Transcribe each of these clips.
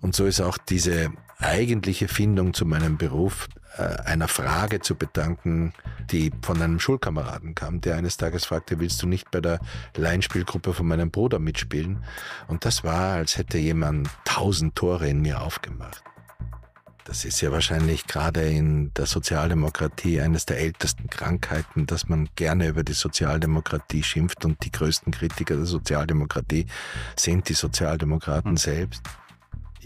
Und so ist auch diese eigentliche Findung zu meinem Beruf äh, einer Frage zu bedanken, die von einem Schulkameraden kam, der eines Tages fragte, willst du nicht bei der Laienspielgruppe von meinem Bruder mitspielen? Und das war, als hätte jemand tausend Tore in mir aufgemacht. Das ist ja wahrscheinlich gerade in der Sozialdemokratie eines der ältesten Krankheiten, dass man gerne über die Sozialdemokratie schimpft und die größten Kritiker der Sozialdemokratie sind die Sozialdemokraten mhm. selbst.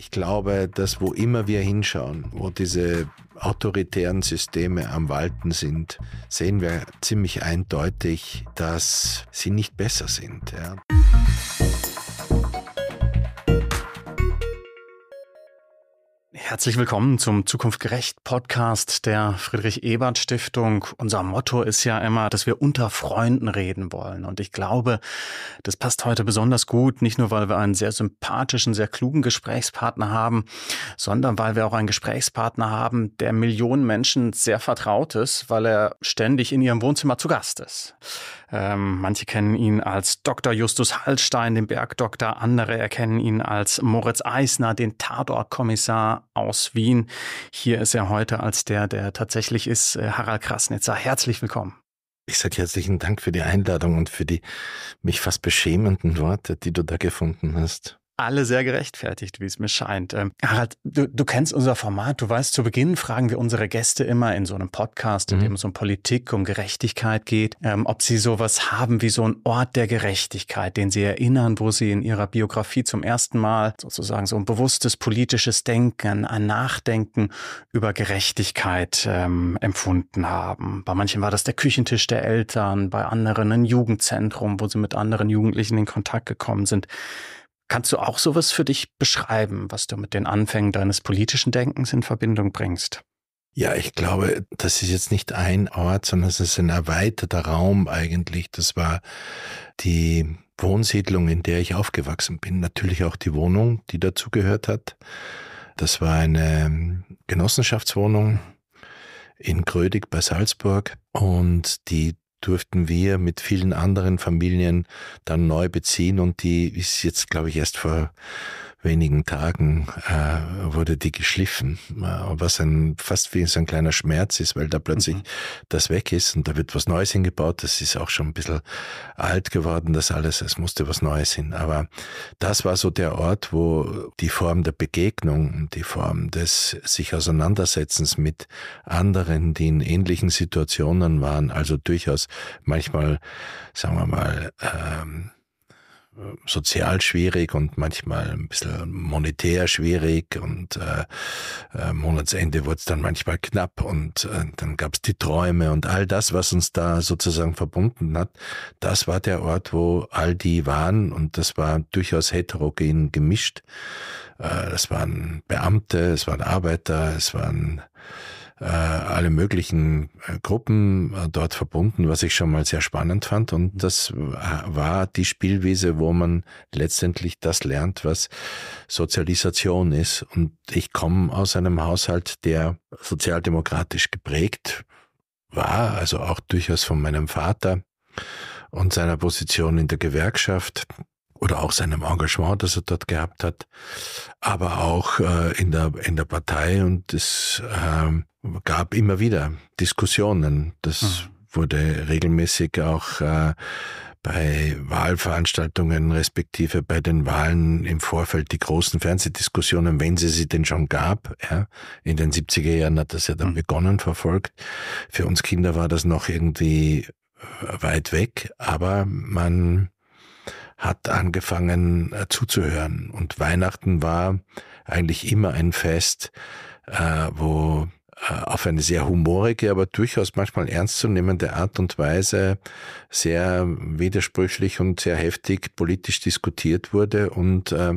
Ich glaube, dass wo immer wir hinschauen, wo diese autoritären Systeme am Walten sind, sehen wir ziemlich eindeutig, dass sie nicht besser sind. Ja. Herzlich willkommen zum Zukunftgerecht Podcast der Friedrich Ebert Stiftung. Unser Motto ist ja immer, dass wir unter Freunden reden wollen. Und ich glaube, das passt heute besonders gut, nicht nur weil wir einen sehr sympathischen, sehr klugen Gesprächspartner haben, sondern weil wir auch einen Gesprächspartner haben, der Millionen Menschen sehr vertraut ist, weil er ständig in ihrem Wohnzimmer zu Gast ist. Ähm, manche kennen ihn als Dr. Justus Hallstein, den Bergdoktor, andere erkennen ihn als Moritz Eisner, den Tatortkommissar aus Wien. Hier ist er heute als der, der tatsächlich ist, äh, Harald Krasnitzer. Herzlich willkommen. Ich sage herzlichen Dank für die Einladung und für die mich fast beschämenden Worte, die du da gefunden hast alle sehr gerechtfertigt, wie es mir scheint. Ähm, Harald, du, du kennst unser Format. Du weißt, zu Beginn fragen wir unsere Gäste immer in so einem Podcast, in mhm. dem es um Politik, um Gerechtigkeit geht, ähm, ob sie sowas haben wie so ein Ort der Gerechtigkeit, den sie erinnern, wo sie in ihrer Biografie zum ersten Mal sozusagen so ein bewusstes politisches Denken, ein Nachdenken über Gerechtigkeit ähm, empfunden haben. Bei manchen war das der Küchentisch der Eltern, bei anderen ein Jugendzentrum, wo sie mit anderen Jugendlichen in Kontakt gekommen sind. Kannst du auch sowas für dich beschreiben, was du mit den Anfängen deines politischen Denkens in Verbindung bringst? Ja, ich glaube, das ist jetzt nicht ein Ort, sondern es ist ein erweiterter Raum eigentlich. Das war die Wohnsiedlung, in der ich aufgewachsen bin. Natürlich auch die Wohnung, die dazugehört hat. Das war eine Genossenschaftswohnung in Grödig bei Salzburg und die durften wir mit vielen anderen Familien dann neu beziehen und die ist jetzt, glaube ich, erst vor wenigen Tagen äh, wurde die geschliffen, äh, was ein fast wie so ein kleiner Schmerz ist, weil da plötzlich mhm. das weg ist und da wird was Neues hingebaut. Das ist auch schon ein bisschen alt geworden, das alles. Es musste was Neues hin. Aber das war so der Ort, wo die Form der Begegnung die Form des sich Auseinandersetzens mit anderen, die in ähnlichen Situationen waren, also durchaus manchmal, sagen wir mal, ähm, sozial schwierig und manchmal ein bisschen monetär schwierig und äh, äh, Monatsende wurde es dann manchmal knapp und äh, dann gab es die Träume und all das, was uns da sozusagen verbunden hat, das war der Ort, wo all die waren und das war durchaus heterogen gemischt. Äh, das waren Beamte, es waren Arbeiter, es waren äh, alle möglichen äh, Gruppen äh, dort verbunden, was ich schon mal sehr spannend fand. Und das war die Spielwiese, wo man letztendlich das lernt, was Sozialisation ist. Und ich komme aus einem Haushalt, der sozialdemokratisch geprägt war, also auch durchaus von meinem Vater und seiner Position in der Gewerkschaft oder auch seinem Engagement, das er dort gehabt hat, aber auch äh, in der in der Partei und es äh, gab immer wieder Diskussionen. Das mhm. wurde regelmäßig auch äh, bei Wahlveranstaltungen respektive bei den Wahlen im Vorfeld die großen Fernsehdiskussionen, wenn sie sie denn schon gab. Ja. In den 70er Jahren hat das ja dann mhm. begonnen, verfolgt. Für uns Kinder war das noch irgendwie äh, weit weg, aber man hat angefangen äh, zuzuhören. Und Weihnachten war eigentlich immer ein Fest, äh, wo äh, auf eine sehr humorige, aber durchaus manchmal ernstzunehmende Art und Weise sehr widersprüchlich und sehr heftig politisch diskutiert wurde und äh,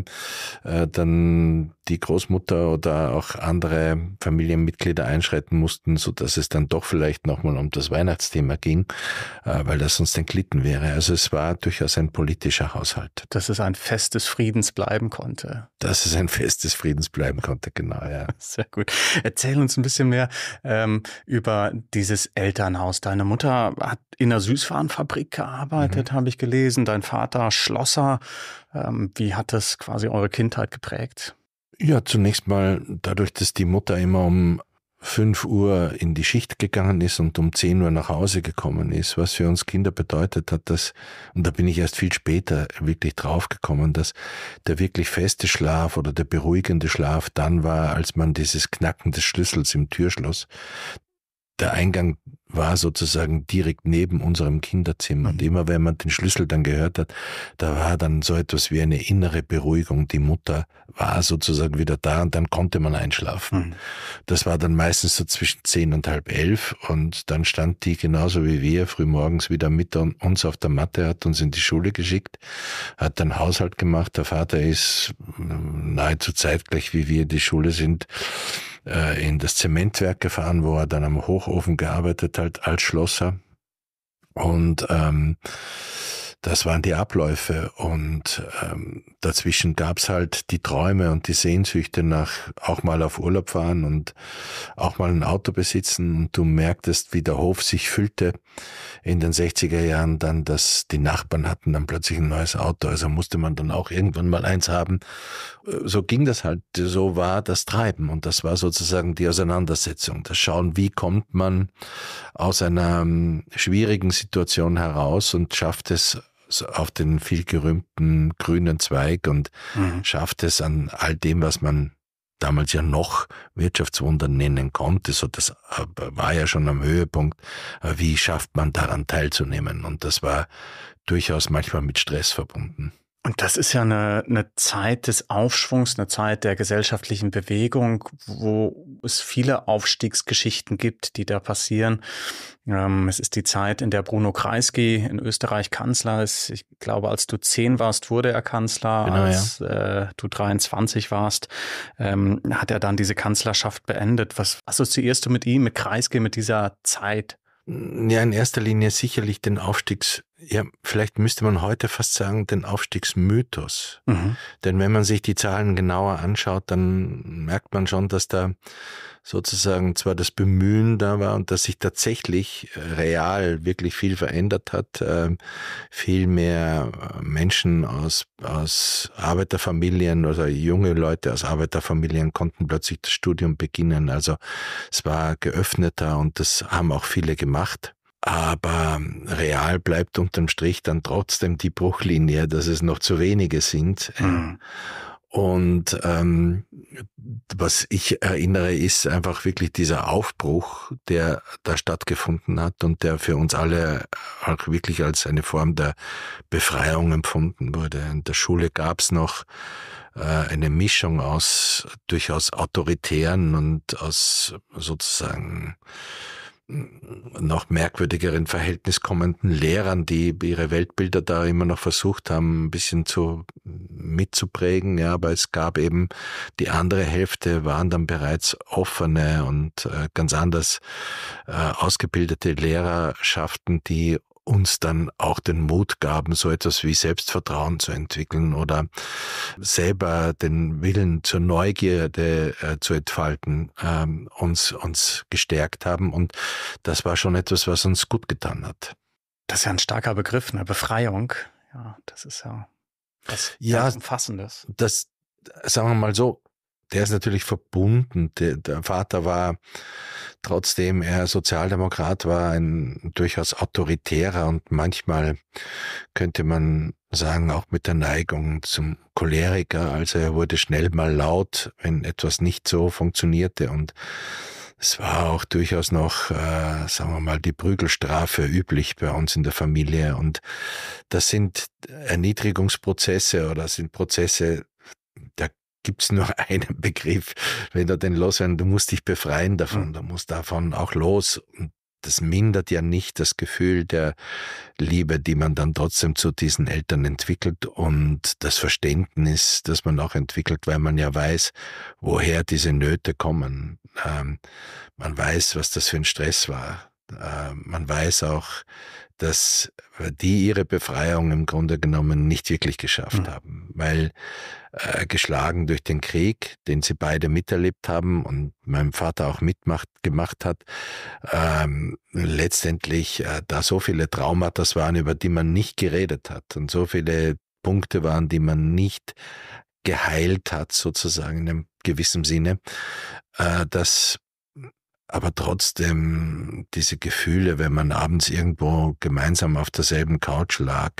äh, dann die Großmutter oder auch andere Familienmitglieder einschreiten mussten, so dass es dann doch vielleicht nochmal um das Weihnachtsthema ging, äh, weil das sonst entglitten wäre. Also es war durchaus ein politischer Haushalt. Dass es ein Fest des Friedens bleiben konnte. Dass es ein Fest des Friedens bleiben konnte, genau, ja. Sehr gut. Erzähl uns ein bisschen mehr ähm, über dieses Elternhaus. Deine Mutter hat in der Süßwarenfabrik gearbeitet, mhm. habe ich gelesen. Dein Vater Schlosser. Ähm, wie hat das quasi eure Kindheit geprägt? Ja, zunächst mal dadurch, dass die Mutter immer um 5 Uhr in die Schicht gegangen ist und um 10 Uhr nach Hause gekommen ist, was für uns Kinder bedeutet hat, dass, und da bin ich erst viel später wirklich draufgekommen, dass der wirklich feste Schlaf oder der beruhigende Schlaf dann war, als man dieses Knacken des Schlüssels im Türschloss, der Eingang war sozusagen direkt neben unserem Kinderzimmer. Und mhm. immer wenn man den Schlüssel dann gehört hat, da war dann so etwas wie eine innere Beruhigung. Die Mutter war sozusagen wieder da und dann konnte man einschlafen. Mhm. Das war dann meistens so zwischen zehn und halb elf und dann stand die genauso wie wir früh morgens wieder mit uns auf der Matte, hat uns in die Schule geschickt, hat dann Haushalt gemacht. Der Vater ist nahezu zeitgleich wie wir in die Schule sind äh, in das Zementwerk gefahren, wo er dann am Hochofen gearbeitet hat als Schlosser. Und ähm, das waren die Abläufe und ähm, dazwischen gab's halt die Träume und die Sehnsüchte nach auch mal auf Urlaub fahren und auch mal ein Auto besitzen. Und du merktest, wie der Hof sich füllte in den 60er Jahren dann, dass die Nachbarn hatten dann plötzlich ein neues Auto, also musste man dann auch irgendwann mal eins haben. So ging das halt, so war das Treiben und das war sozusagen die Auseinandersetzung, das Schauen, wie kommt man aus einer ähm, schwierigen Situation heraus und schafft es auf den viel gerühmten grünen Zweig und mhm. schafft es an all dem, was man damals ja noch Wirtschaftswunder nennen konnte, so das äh, war ja schon am Höhepunkt, äh, wie schafft man daran teilzunehmen? Und das war durchaus manchmal mit Stress verbunden. Und das ist ja eine, eine Zeit des Aufschwungs, eine Zeit der gesellschaftlichen Bewegung, wo es viele Aufstiegsgeschichten gibt, die da passieren. Ähm, es ist die Zeit, in der Bruno Kreisky in Österreich Kanzler ist. Ich glaube, als du zehn warst, wurde er Kanzler. Genau, als ja. äh, du 23 warst, ähm, hat er dann diese Kanzlerschaft beendet. Was assoziierst du mit ihm, mit Kreisky, mit dieser Zeit? Ja, in erster Linie sicherlich den Aufstiegs ja, vielleicht müsste man heute fast sagen, den Aufstiegsmythos. Mhm. Denn wenn man sich die Zahlen genauer anschaut, dann merkt man schon, dass da sozusagen zwar das Bemühen da war und dass sich tatsächlich äh, real wirklich viel verändert hat. Ähm, viel mehr äh, Menschen aus, aus Arbeiterfamilien oder junge Leute aus Arbeiterfamilien konnten plötzlich das Studium beginnen. Also es war geöffneter und das haben auch viele gemacht. Aber real bleibt unterm Strich dann trotzdem die Bruchlinie, dass es noch zu wenige sind. Mhm. Und ähm, was ich erinnere, ist einfach wirklich dieser Aufbruch, der da stattgefunden hat und der für uns alle auch wirklich als eine Form der Befreiung empfunden wurde. In der Schule gab es noch äh, eine Mischung aus durchaus autoritären und aus sozusagen noch merkwürdigeren Verhältnis kommenden Lehrern, die ihre Weltbilder da immer noch versucht haben, ein bisschen zu mitzuprägen. Ja, aber es gab eben die andere Hälfte waren dann bereits offene und äh, ganz anders äh, ausgebildete Lehrerschaften, die uns dann auch den Mut gaben, so etwas wie Selbstvertrauen zu entwickeln oder selber den Willen zur Neugierde äh, zu entfalten, ähm, uns, uns gestärkt haben. Und das war schon etwas, was uns gut getan hat. Das ist ja ein starker Begriff, eine Befreiung. Ja, das ist ja was ja, Umfassendes. Das, sagen wir mal so, der ist natürlich verbunden. Der, der Vater war, trotzdem er Sozialdemokrat war, ein durchaus autoritärer und manchmal könnte man sagen, auch mit der Neigung zum Choleriker. Also er wurde schnell mal laut, wenn etwas nicht so funktionierte und es war auch durchaus noch, äh, sagen wir mal, die Prügelstrafe üblich bei uns in der Familie. Und das sind Erniedrigungsprozesse oder sind Prozesse, da gibt's nur einen Begriff, wenn du den loswerden, du musst dich befreien davon, mhm. du musst davon auch los. Und das mindert ja nicht das Gefühl der Liebe, die man dann trotzdem zu diesen Eltern entwickelt und das Verständnis, das man auch entwickelt, weil man ja weiß, woher diese Nöte kommen. Ähm, man weiß, was das für ein Stress war. Äh, man weiß auch, dass die ihre Befreiung im Grunde genommen nicht wirklich geschafft mhm. haben, weil äh, geschlagen durch den Krieg, den sie beide miterlebt haben und mein Vater auch mitmacht gemacht hat, ähm, letztendlich äh, da so viele Traumata waren, über die man nicht geredet hat und so viele Punkte waren, die man nicht geheilt hat, sozusagen in einem gewissen Sinne, äh, dass aber trotzdem diese Gefühle, wenn man abends irgendwo gemeinsam auf derselben Couch lag,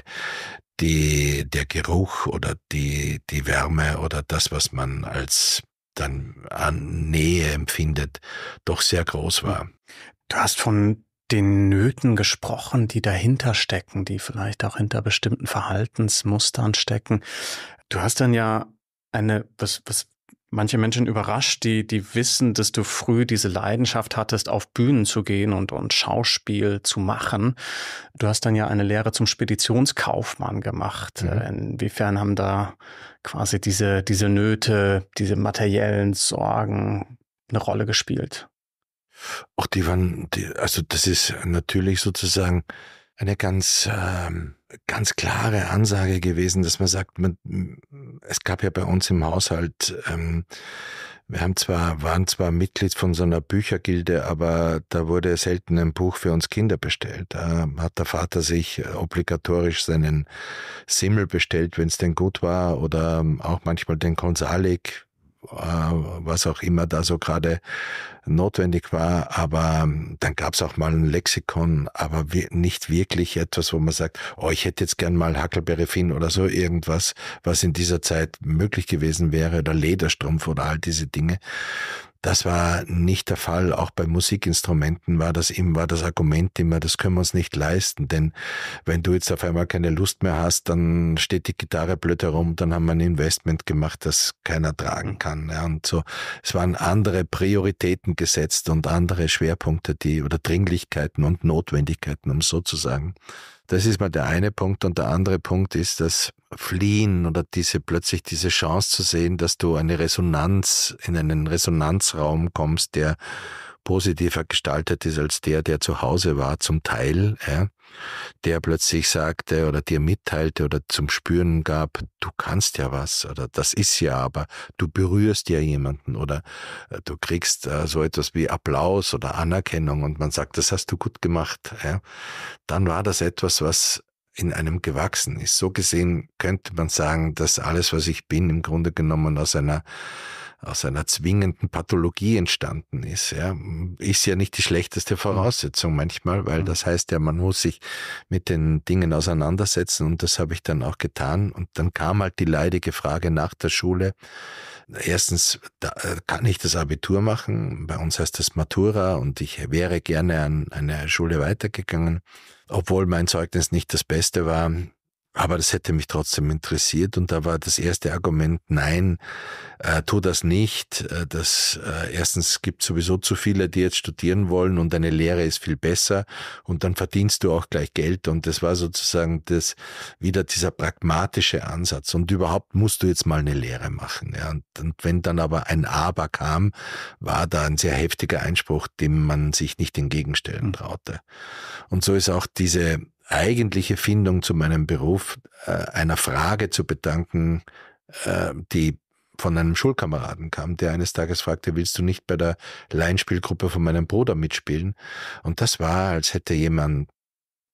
die, der Geruch oder die, die Wärme oder das, was man als dann an Nähe empfindet, doch sehr groß war. Du hast von den Nöten gesprochen, die dahinter stecken, die vielleicht auch hinter bestimmten Verhaltensmustern stecken. Du hast dann ja eine, was, was manche Menschen überrascht, die, die wissen, dass du früh diese Leidenschaft hattest, auf Bühnen zu gehen und, und Schauspiel zu machen. Du hast dann ja eine Lehre zum Speditionskaufmann gemacht. Mhm. Inwiefern haben da quasi diese, diese Nöte, diese materiellen Sorgen eine Rolle gespielt? Auch die waren, die, also das ist natürlich sozusagen eine ganz, ähm, ganz klare Ansage gewesen, dass man sagt, man, es gab ja bei uns im Haushalt, ähm, wir haben zwar, waren zwar Mitglied von so einer Büchergilde, aber da wurde selten ein Buch für uns Kinder bestellt. Da hat der Vater sich obligatorisch seinen Simmel bestellt, wenn es denn gut war, oder auch manchmal den Konsalik, äh, was auch immer da so gerade notwendig war. Aber ähm, dann gab es auch mal ein Lexikon, aber nicht wirklich etwas, wo man sagt, oh, ich hätte jetzt gern mal Huckleberry Finn oder so irgendwas, was in dieser Zeit möglich gewesen wäre, oder Lederstrumpf oder all diese Dinge. Das war nicht der Fall. Auch bei Musikinstrumenten war das eben, war das Argument immer, das können wir uns nicht leisten. Denn wenn du jetzt auf einmal keine Lust mehr hast, dann steht die Gitarre blöd herum, dann haben wir ein Investment gemacht, das keiner tragen mhm. kann. Ja, und so, es waren andere Prioritäten gesetzt und andere Schwerpunkte, die, oder Dringlichkeiten und Notwendigkeiten, um so zu sagen. Das ist mal der eine Punkt. Und der andere Punkt ist das Fliehen oder diese plötzlich diese Chance zu sehen, dass du eine Resonanz in einen Resonanzraum kommst, der positiver gestaltet ist als der, der zu Hause war, zum Teil, ja, der plötzlich sagte oder dir mitteilte oder zum Spüren gab, du kannst ja was oder das ist ja aber, du berührst ja jemanden oder äh, du kriegst äh, so etwas wie Applaus oder Anerkennung und man sagt, das hast du gut gemacht, ja, dann war das etwas, was in einem gewachsen ist. So gesehen könnte man sagen, dass alles, was ich bin, im Grunde genommen aus einer aus einer zwingenden Pathologie entstanden ist, ja, ist ja nicht die schlechteste Voraussetzung manchmal, weil mhm. das heißt ja, man muss sich mit den Dingen auseinandersetzen und das habe ich dann auch getan und dann kam halt die leidige Frage nach der Schule. Erstens, äh, kann ich das Abitur machen? Bei uns heißt das Matura und ich wäre gerne an eine Schule weitergegangen, obwohl mein Zeugnis nicht das Beste war. Aber das hätte mich trotzdem interessiert und da war das erste Argument, nein, äh, tu das nicht. Äh, das, äh, erstens gibt sowieso zu viele, die jetzt studieren wollen und eine Lehre ist viel besser und dann verdienst du auch gleich Geld und das war sozusagen das wieder dieser pragmatische Ansatz und überhaupt musst du jetzt mal eine Lehre machen. Ja. Und, und wenn dann aber ein Aber kam, war da ein sehr heftiger Einspruch, dem man sich nicht entgegenstellen hm. traute. Und so ist auch diese eigentliche Findung zu meinem Beruf äh, einer Frage zu bedanken, äh, die von einem Schulkameraden kam, der eines Tages fragte, willst du nicht bei der Laienspielgruppe von meinem Bruder mitspielen? Und das war, als hätte jemand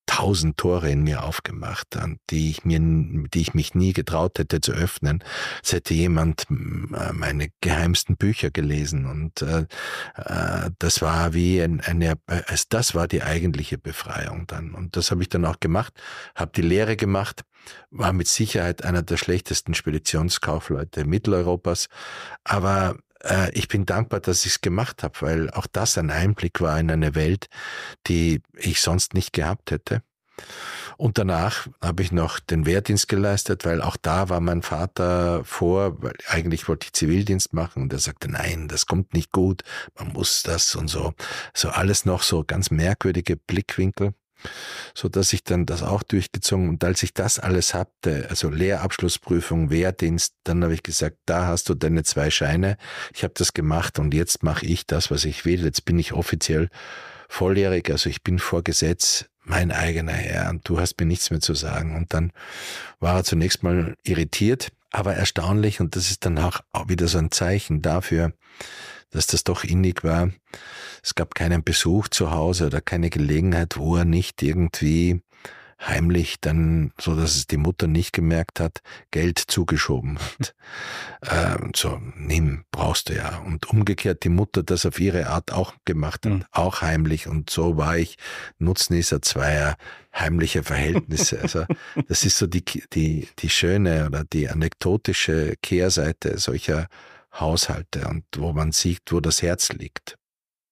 tausend Tore in mir aufgemacht, die ich mir, die ich mich nie getraut hätte zu öffnen. Es hätte jemand äh, meine geheimsten Bücher gelesen und äh, äh, das war wie ein, eine, also das war die eigentliche Befreiung dann und das habe ich dann auch gemacht, habe die Lehre gemacht, war mit Sicherheit einer der schlechtesten Speditionskaufleute Mitteleuropas, aber äh, ich bin dankbar, dass ich es gemacht habe, weil auch das ein Einblick war in eine Welt, die ich sonst nicht gehabt hätte. Und danach habe ich noch den Wehrdienst geleistet, weil auch da war mein Vater vor, weil eigentlich wollte ich Zivildienst machen und er sagte, nein, das kommt nicht gut, man muss das und so. So alles noch so ganz merkwürdige Blickwinkel so dass ich dann das auch durchgezogen und als ich das alles hatte, also Lehrabschlussprüfung, Wehrdienst, dann habe ich gesagt, da hast du deine zwei Scheine. Ich habe das gemacht und jetzt mache ich das, was ich will. Jetzt bin ich offiziell volljährig, also ich bin vor Gesetz mein eigener Herr und du hast mir nichts mehr zu sagen. Und dann war er zunächst mal irritiert, aber erstaunlich und das ist dann auch wieder so ein Zeichen dafür, dass das doch innig war. Es gab keinen Besuch zu Hause oder keine Gelegenheit, wo er nicht irgendwie heimlich dann, so dass es die Mutter nicht gemerkt hat, Geld zugeschoben hat. ähm, so, nimm, brauchst du ja. Und umgekehrt die Mutter das auf ihre Art auch gemacht hat, mhm. auch heimlich. Und so war ich Nutznießer zweier heimlicher Verhältnisse. Also das ist so die, die, die schöne oder die anekdotische Kehrseite solcher Haushalte und wo man sieht, wo das Herz liegt.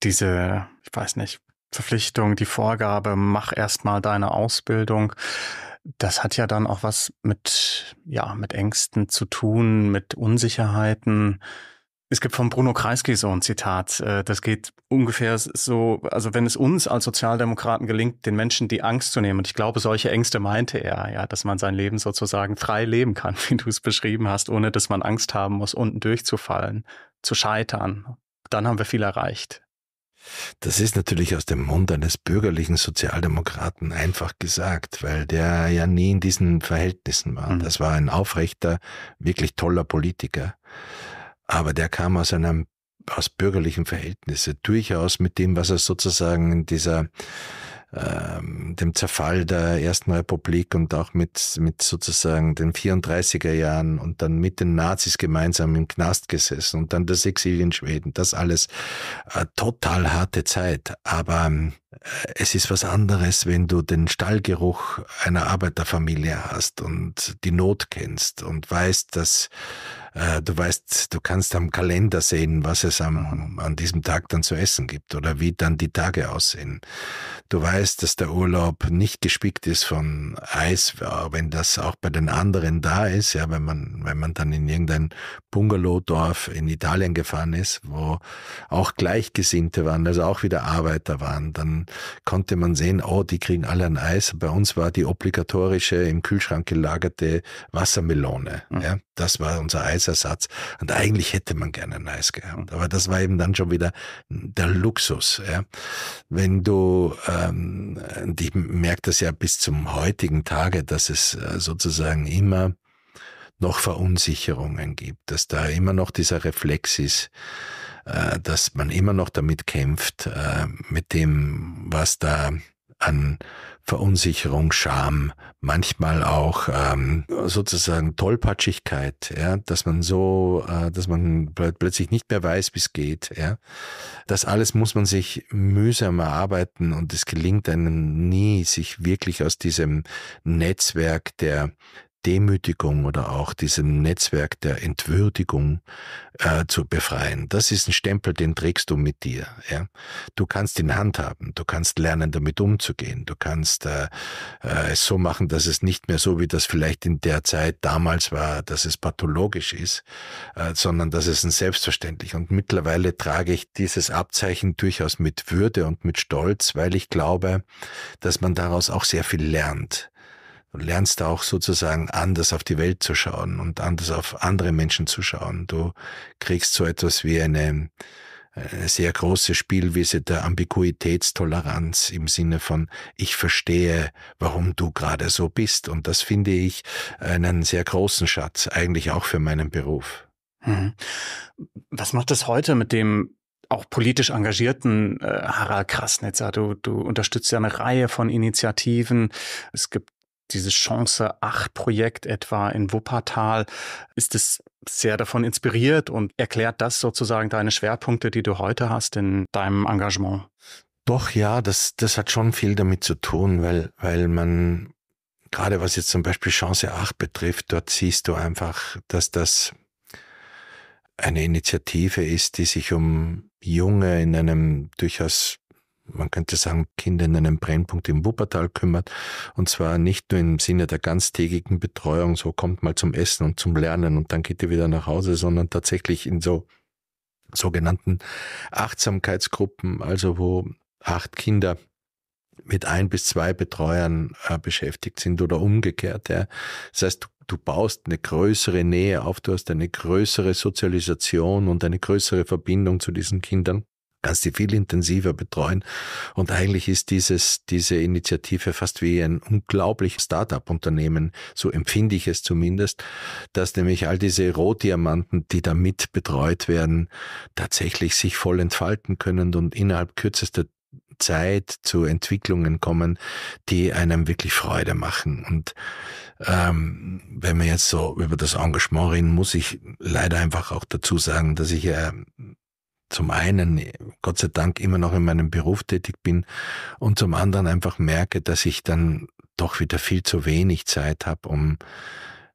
Diese, ich weiß nicht, Verpflichtung, die Vorgabe, mach erstmal deine Ausbildung. Das hat ja dann auch was mit, ja, mit Ängsten zu tun, mit Unsicherheiten. Es gibt von Bruno Kreisky so ein Zitat, äh, das geht ungefähr so, also wenn es uns als Sozialdemokraten gelingt, den Menschen die Angst zu nehmen, und ich glaube, solche Ängste meinte er, ja, dass man sein Leben sozusagen frei leben kann, wie du es beschrieben hast, ohne dass man Angst haben muss, unten durchzufallen, zu scheitern, dann haben wir viel erreicht. Das ist natürlich aus dem Mund eines bürgerlichen Sozialdemokraten einfach gesagt, weil der ja nie in diesen Verhältnissen war. Mhm. Das war ein aufrechter, wirklich toller Politiker. Aber der kam aus einem aus bürgerlichen Verhältnissen, durchaus mit dem, was er sozusagen in dieser ähm, dem Zerfall der Ersten Republik und auch mit, mit sozusagen den 34er Jahren und dann mit den Nazis gemeinsam im Knast gesessen und dann das Exil in Schweden. Das alles äh, total harte Zeit. Aber äh, es ist was anderes, wenn du den Stallgeruch einer Arbeiterfamilie hast und die Not kennst und weißt, dass du weißt, du kannst am Kalender sehen, was es am, an diesem Tag dann zu essen gibt oder wie dann die Tage aussehen. Du weißt, dass der Urlaub nicht gespickt ist von Eis, wenn das auch bei den anderen da ist, ja, wenn man, wenn man dann in irgendein Bungalowdorf in Italien gefahren ist, wo auch Gleichgesinnte waren, also auch wieder Arbeiter waren, dann konnte man sehen, oh, die kriegen alle ein Eis. Bei uns war die obligatorische im Kühlschrank gelagerte Wassermelone. Mhm. Ja, das war unser Eisersatz. Und eigentlich hätte man gerne Eis gehabt. Aber das war eben dann schon wieder der Luxus. Ja. Wenn du, ähm, ich merke das ja bis zum heutigen Tage, dass es äh, sozusagen immer noch Verunsicherungen gibt, dass da immer noch dieser Reflex ist, äh, dass man immer noch damit kämpft, äh, mit dem, was da an Verunsicherung, Scham, manchmal auch ähm, sozusagen Tollpatschigkeit, ja, dass man so, äh, dass man plötzlich nicht mehr weiß, wie es geht, ja. Das alles muss man sich mühsam erarbeiten und es gelingt einem nie, sich wirklich aus diesem Netzwerk der Demütigung oder auch diesem Netzwerk der Entwürdigung äh, zu befreien. Das ist ein Stempel, den trägst du mit dir. Ja? Du kannst ihn handhaben, du kannst lernen, damit umzugehen, du kannst äh, äh, es so machen, dass es nicht mehr so, wie das vielleicht in der Zeit damals war, dass es pathologisch ist, äh, sondern dass es ein Selbstverständlich. Und mittlerweile trage ich dieses Abzeichen durchaus mit Würde und mit Stolz, weil ich glaube, dass man daraus auch sehr viel lernt. Du lernst auch sozusagen anders auf die Welt zu schauen und anders auf andere Menschen zu schauen. Du kriegst so etwas wie eine, eine sehr große Spielwiese der Ambiguitätstoleranz im Sinne von, ich verstehe, warum du gerade so bist. Und das finde ich einen sehr großen Schatz, eigentlich auch für meinen Beruf. Mhm. Was macht es heute mit dem auch politisch engagierten äh, Harald Krasnitzer? Du, du unterstützt ja eine Reihe von Initiativen. Es gibt dieses Chance 8 Projekt etwa in Wuppertal, ist es sehr davon inspiriert und erklärt das sozusagen deine Schwerpunkte, die du heute hast in deinem Engagement? Doch, ja, das, das hat schon viel damit zu tun, weil, weil man, gerade was jetzt zum Beispiel Chance 8 betrifft, dort siehst du einfach, dass das eine Initiative ist, die sich um Junge in einem durchaus man könnte sagen, Kinder in einem Brennpunkt im Wuppertal kümmert. Und zwar nicht nur im Sinne der ganztägigen Betreuung, so kommt mal zum Essen und zum Lernen und dann geht ihr wieder nach Hause, sondern tatsächlich in so sogenannten Achtsamkeitsgruppen, also wo acht Kinder mit ein bis zwei Betreuern äh, beschäftigt sind oder umgekehrt. Ja. Das heißt, du, du baust eine größere Nähe auf, du hast eine größere Sozialisation und eine größere Verbindung zu diesen Kindern kannst die viel intensiver betreuen. Und eigentlich ist dieses, diese Initiative fast wie ein unglaubliches Start-up-Unternehmen, so empfinde ich es zumindest, dass nämlich all diese Rohdiamanten, die da mit betreut werden, tatsächlich sich voll entfalten können und innerhalb kürzester Zeit zu Entwicklungen kommen, die einem wirklich Freude machen. Und ähm, wenn wir jetzt so über das Engagement reden, muss ich leider einfach auch dazu sagen, dass ich äh, zum einen, Gott sei Dank, immer noch in meinem Beruf tätig bin und zum anderen einfach merke, dass ich dann doch wieder viel zu wenig Zeit habe, um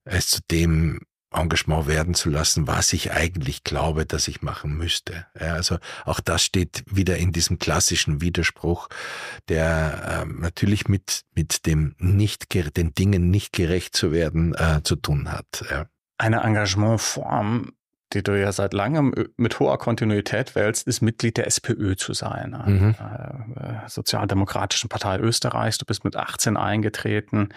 es zu dem Engagement werden zu lassen, was ich eigentlich glaube, dass ich machen müsste. Ja, also auch das steht wieder in diesem klassischen Widerspruch, der äh, natürlich mit mit dem nicht den Dingen nicht gerecht zu werden äh, zu tun hat. Ja. Eine Engagementform, die du ja seit langem äh, mit hoher Kontinuität wählst, ist Mitglied der SPÖ zu sein, mhm. äh, Sozialdemokratischen Partei Österreichs. Du bist mit 18 eingetreten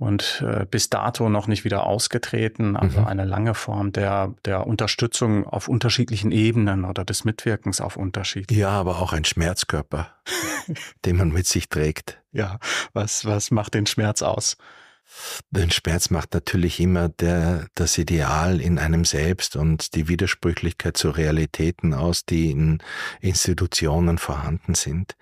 und äh, bis dato noch nicht wieder ausgetreten. Also mhm. eine lange Form der, der Unterstützung auf unterschiedlichen Ebenen oder des Mitwirkens auf unterschiedlichen. Ja, aber auch ein Schmerzkörper, den man mit sich trägt. Ja, was, was macht den Schmerz aus? Den Schmerz macht natürlich immer der, das Ideal in einem selbst und die Widersprüchlichkeit zu Realitäten aus, die in Institutionen vorhanden sind.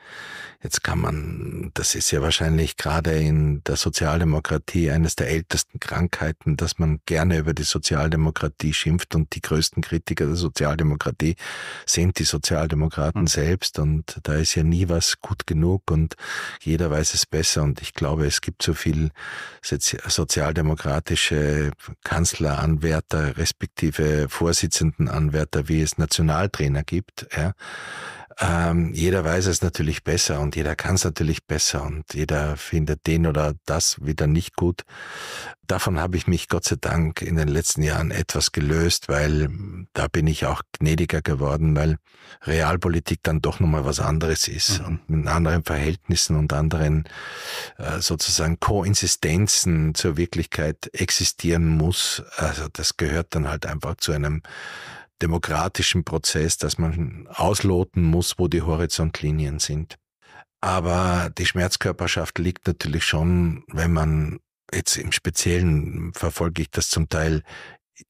Jetzt kann man, das ist ja wahrscheinlich gerade in der Sozialdemokratie eines der ältesten Krankheiten, dass man gerne über die Sozialdemokratie schimpft und die größten Kritiker der Sozialdemokratie sind die Sozialdemokraten mhm. selbst und da ist ja nie was gut genug und jeder weiß es besser und ich glaube, es gibt so viel sozialdemokratische Kanzleranwärter respektive Vorsitzendenanwärter, wie es Nationaltrainer gibt. Ja. Ähm, jeder weiß es natürlich besser und jeder kann es natürlich besser und jeder findet den oder das wieder nicht gut. Davon habe ich mich Gott sei Dank in den letzten Jahren etwas gelöst, weil da bin ich auch gnädiger geworden, weil Realpolitik dann doch nochmal was anderes ist mhm. und mit anderen Verhältnissen und anderen äh, sozusagen Koinsistenzen zur Wirklichkeit existieren muss. Also das gehört dann halt einfach zu einem demokratischen Prozess, dass man ausloten muss, wo die Horizontlinien sind. Aber die Schmerzkörperschaft liegt natürlich schon, wenn man jetzt im Speziellen verfolge ich das zum Teil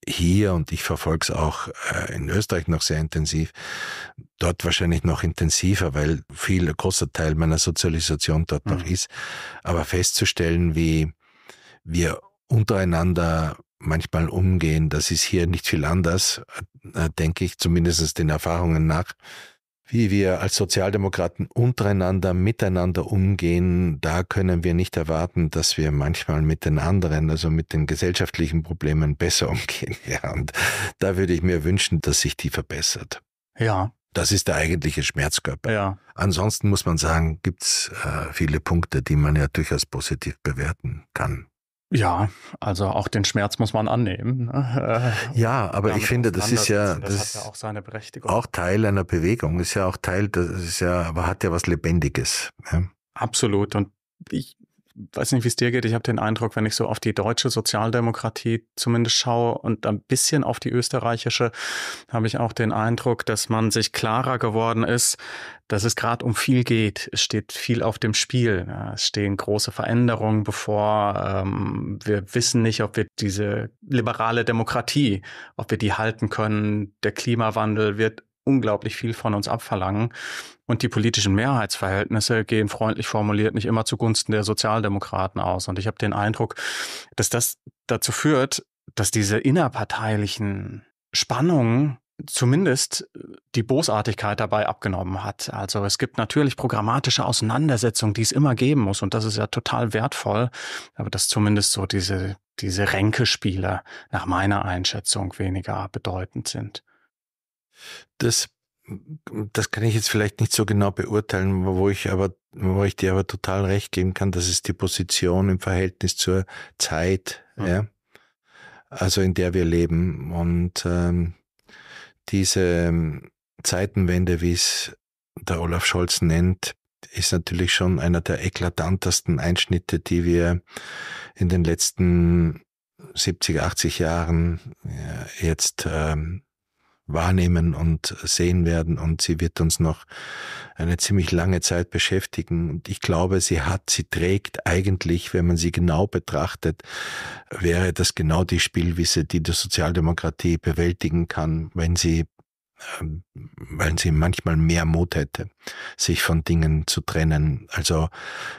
hier und ich verfolge es auch äh, in Österreich noch sehr intensiv, dort wahrscheinlich noch intensiver, weil viel, großer Teil meiner Sozialisation dort mhm. noch ist. Aber festzustellen, wie wir untereinander manchmal umgehen. Das ist hier nicht viel anders, äh, denke ich, zumindest den Erfahrungen nach. Wie wir als Sozialdemokraten untereinander, miteinander umgehen, da können wir nicht erwarten, dass wir manchmal mit den anderen, also mit den gesellschaftlichen Problemen besser umgehen. Ja, und da würde ich mir wünschen, dass sich die verbessert. Ja. Das ist der eigentliche Schmerzkörper. Ja. Ansonsten muss man sagen, gibt's äh, viele Punkte, die man ja durchaus positiv bewerten kann. Ja, also auch den Schmerz muss man annehmen. Ne? Äh, ja, aber ich finde, das ist ja, das, das ja auch seine Berechtigung. Auch Teil einer Bewegung, ist ja auch Teil, das ist ja, aber hat ja was Lebendiges. Ja. Absolut. Und ich weiß nicht, wie es dir geht. Ich habe den Eindruck, wenn ich so auf die deutsche Sozialdemokratie zumindest schaue und ein bisschen auf die österreichische, habe ich auch den Eindruck, dass man sich klarer geworden ist, dass es gerade um viel geht. Es steht viel auf dem Spiel. Ja, es stehen große Veränderungen bevor. Ähm, wir wissen nicht, ob wir diese liberale Demokratie, ob wir die halten können. Der Klimawandel wird unglaublich viel von uns abverlangen. Und die politischen Mehrheitsverhältnisse gehen freundlich formuliert nicht immer zugunsten der Sozialdemokraten aus. Und ich habe den Eindruck, dass das dazu führt, dass diese innerparteilichen Spannungen zumindest die Bosartigkeit dabei abgenommen hat. Also es gibt natürlich programmatische Auseinandersetzungen, die es immer geben muss und das ist ja total wertvoll, aber dass zumindest so diese, diese Ränkespiele nach meiner Einschätzung weniger bedeutend sind. Das, das kann ich jetzt vielleicht nicht so genau beurteilen, wo ich aber, wo ich dir aber total recht geben kann, das ist die Position im Verhältnis zur Zeit, mhm. ja. Also in der wir leben. Und ähm, diese ähm, Zeitenwende, wie es der Olaf Scholz nennt, ist natürlich schon einer der eklatantesten Einschnitte, die wir in den letzten 70, 80 Jahren jetzt ähm, wahrnehmen und sehen werden und sie wird uns noch eine ziemlich lange Zeit beschäftigen und ich glaube, sie hat, sie trägt eigentlich, wenn man sie genau betrachtet, wäre das genau die Spielwiese, die die Sozialdemokratie bewältigen kann, wenn sie ähm, weil sie manchmal mehr Mut hätte, sich von Dingen zu trennen. Also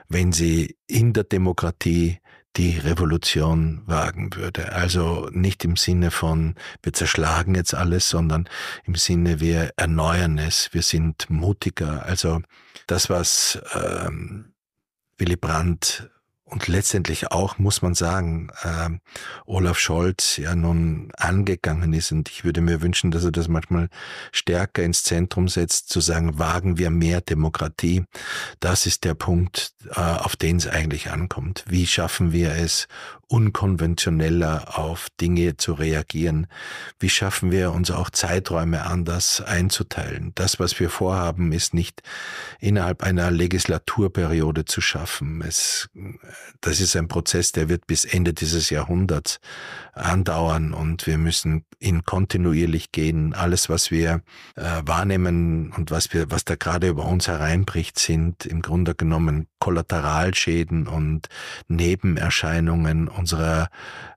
wenn sie in der Demokratie die Revolution wagen würde. Also nicht im Sinne von, wir zerschlagen jetzt alles, sondern im Sinne, wir erneuern es, wir sind mutiger. Also das, was ähm, Willy Brandt und letztendlich auch, muss man sagen, äh, Olaf Scholz ja nun angegangen ist. Und ich würde mir wünschen, dass er das manchmal stärker ins Zentrum setzt, zu sagen, wagen wir mehr Demokratie. Das ist der Punkt, äh, auf den es eigentlich ankommt. Wie schaffen wir es, unkonventioneller auf Dinge zu reagieren? Wie schaffen wir uns auch Zeiträume anders einzuteilen? Das, was wir vorhaben, ist nicht innerhalb einer Legislaturperiode zu schaffen. Es, das ist ein Prozess, der wird bis Ende dieses Jahrhunderts andauern und wir müssen ihn kontinuierlich gehen. Alles, was wir äh, wahrnehmen und was wir, was da gerade über uns hereinbricht, sind im Grunde genommen Kollateralschäden und Nebenerscheinungen unserer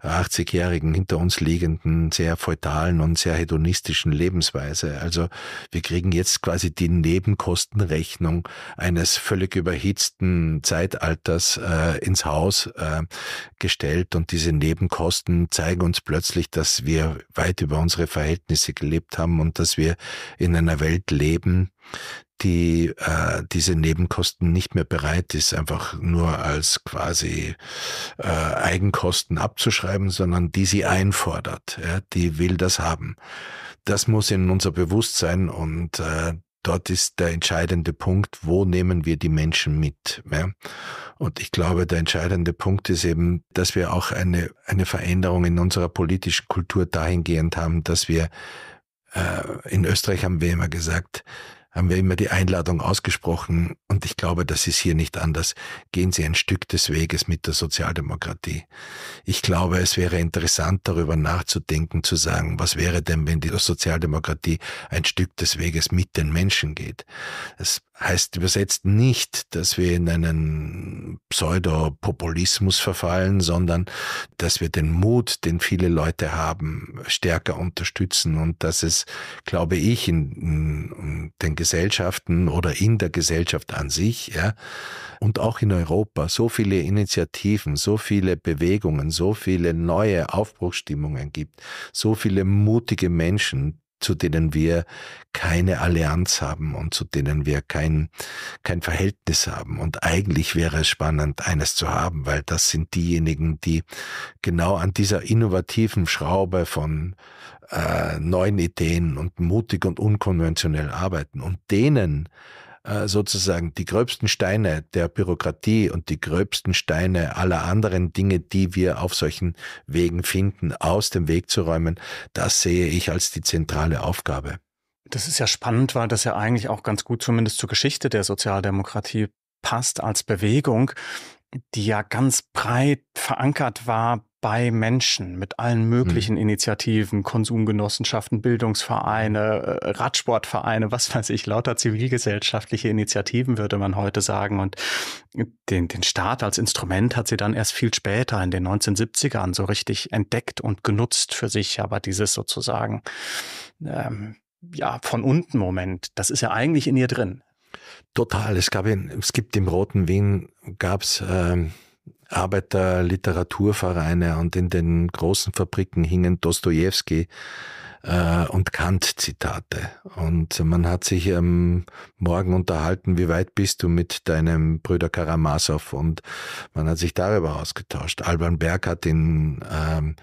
80-jährigen hinter uns liegenden, sehr feudalen und sehr hedonistischen Lebensweise. Also wir kriegen jetzt quasi die Nebenkostenrechnung eines völlig überhitzten Zeitalters äh, ins Haus äh, gestellt und diese Nebenkosten zeigen uns plötzlich, dass wir weit über unsere Verhältnisse gelebt haben und dass wir in einer Welt leben, die äh, diese Nebenkosten nicht mehr bereit ist, einfach nur als quasi äh, Eigenkosten abzuschreiben, sondern die sie einfordert. Ja, die will das haben. Das muss in unser Bewusstsein und äh, dort ist der entscheidende Punkt, wo nehmen wir die Menschen mit. Ja? Und ich glaube, der entscheidende Punkt ist eben, dass wir auch eine, eine Veränderung in unserer politischen Kultur dahingehend haben, dass wir äh, in Österreich haben wir immer gesagt, haben wir immer die Einladung ausgesprochen und ich glaube, das ist hier nicht anders. Gehen Sie ein Stück des Weges mit der Sozialdemokratie. Ich glaube, es wäre interessant, darüber nachzudenken, zu sagen, was wäre denn, wenn die Sozialdemokratie ein Stück des Weges mit den Menschen geht. Das heißt übersetzt nicht, dass wir in einen Pseudopopulismus verfallen, sondern dass wir den Mut, den viele Leute haben, stärker unterstützen und dass es, glaube ich, in, in den Gesellschaften oder in der Gesellschaft an sich, ja, und auch in Europa so viele Initiativen, so viele Bewegungen, so viele neue Aufbruchsstimmungen gibt, so viele mutige Menschen, zu denen wir keine Allianz haben und zu denen wir kein, kein Verhältnis haben. Und eigentlich wäre es spannend, eines zu haben, weil das sind diejenigen, die genau an dieser innovativen Schraube von äh, neuen Ideen und mutig und unkonventionell arbeiten und denen äh, sozusagen die gröbsten Steine der Bürokratie und die gröbsten Steine aller anderen Dinge, die wir auf solchen Wegen finden, aus dem Weg zu räumen, das sehe ich als die zentrale Aufgabe. Das ist ja spannend, weil das ja eigentlich auch ganz gut zumindest zur Geschichte der Sozialdemokratie passt als Bewegung, die ja ganz breit verankert war bei Menschen mit allen möglichen mhm. Initiativen, Konsumgenossenschaften, Bildungsvereine, äh, Radsportvereine, was weiß ich, lauter zivilgesellschaftliche Initiativen würde man heute sagen. Und den, den Staat als Instrument hat sie dann erst viel später in den 1970ern so richtig entdeckt und genutzt für sich. Aber dieses sozusagen, ähm, ja, von unten Moment, das ist ja eigentlich in ihr drin. Total. Es gab, es gibt im Roten Wien gab's ähm Arbeiterliteraturvereine und in den großen Fabriken hingen Dostoevsky äh, und Kant-Zitate. Und man hat sich am Morgen unterhalten, wie weit bist du mit deinem Brüder Karamasow? Und man hat sich darüber ausgetauscht. Alban Berg hat ihn ähm,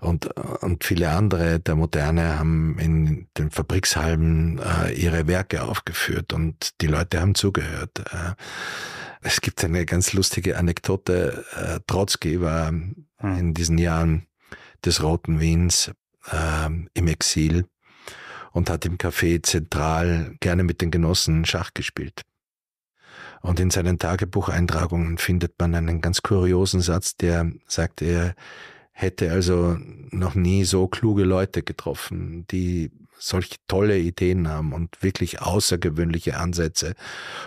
und, und viele andere der Moderne haben in den Fabrikshallen äh, ihre Werke aufgeführt und die Leute haben zugehört. Äh, es gibt eine ganz lustige Anekdote. Äh, Trotzki war hm. in diesen Jahren des Roten Wiens äh, im Exil und hat im Café Zentral gerne mit den Genossen Schach gespielt. Und in seinen Tagebucheintragungen findet man einen ganz kuriosen Satz, der sagt, er hätte also noch nie so kluge Leute getroffen, die solche tolle Ideen haben und wirklich außergewöhnliche Ansätze.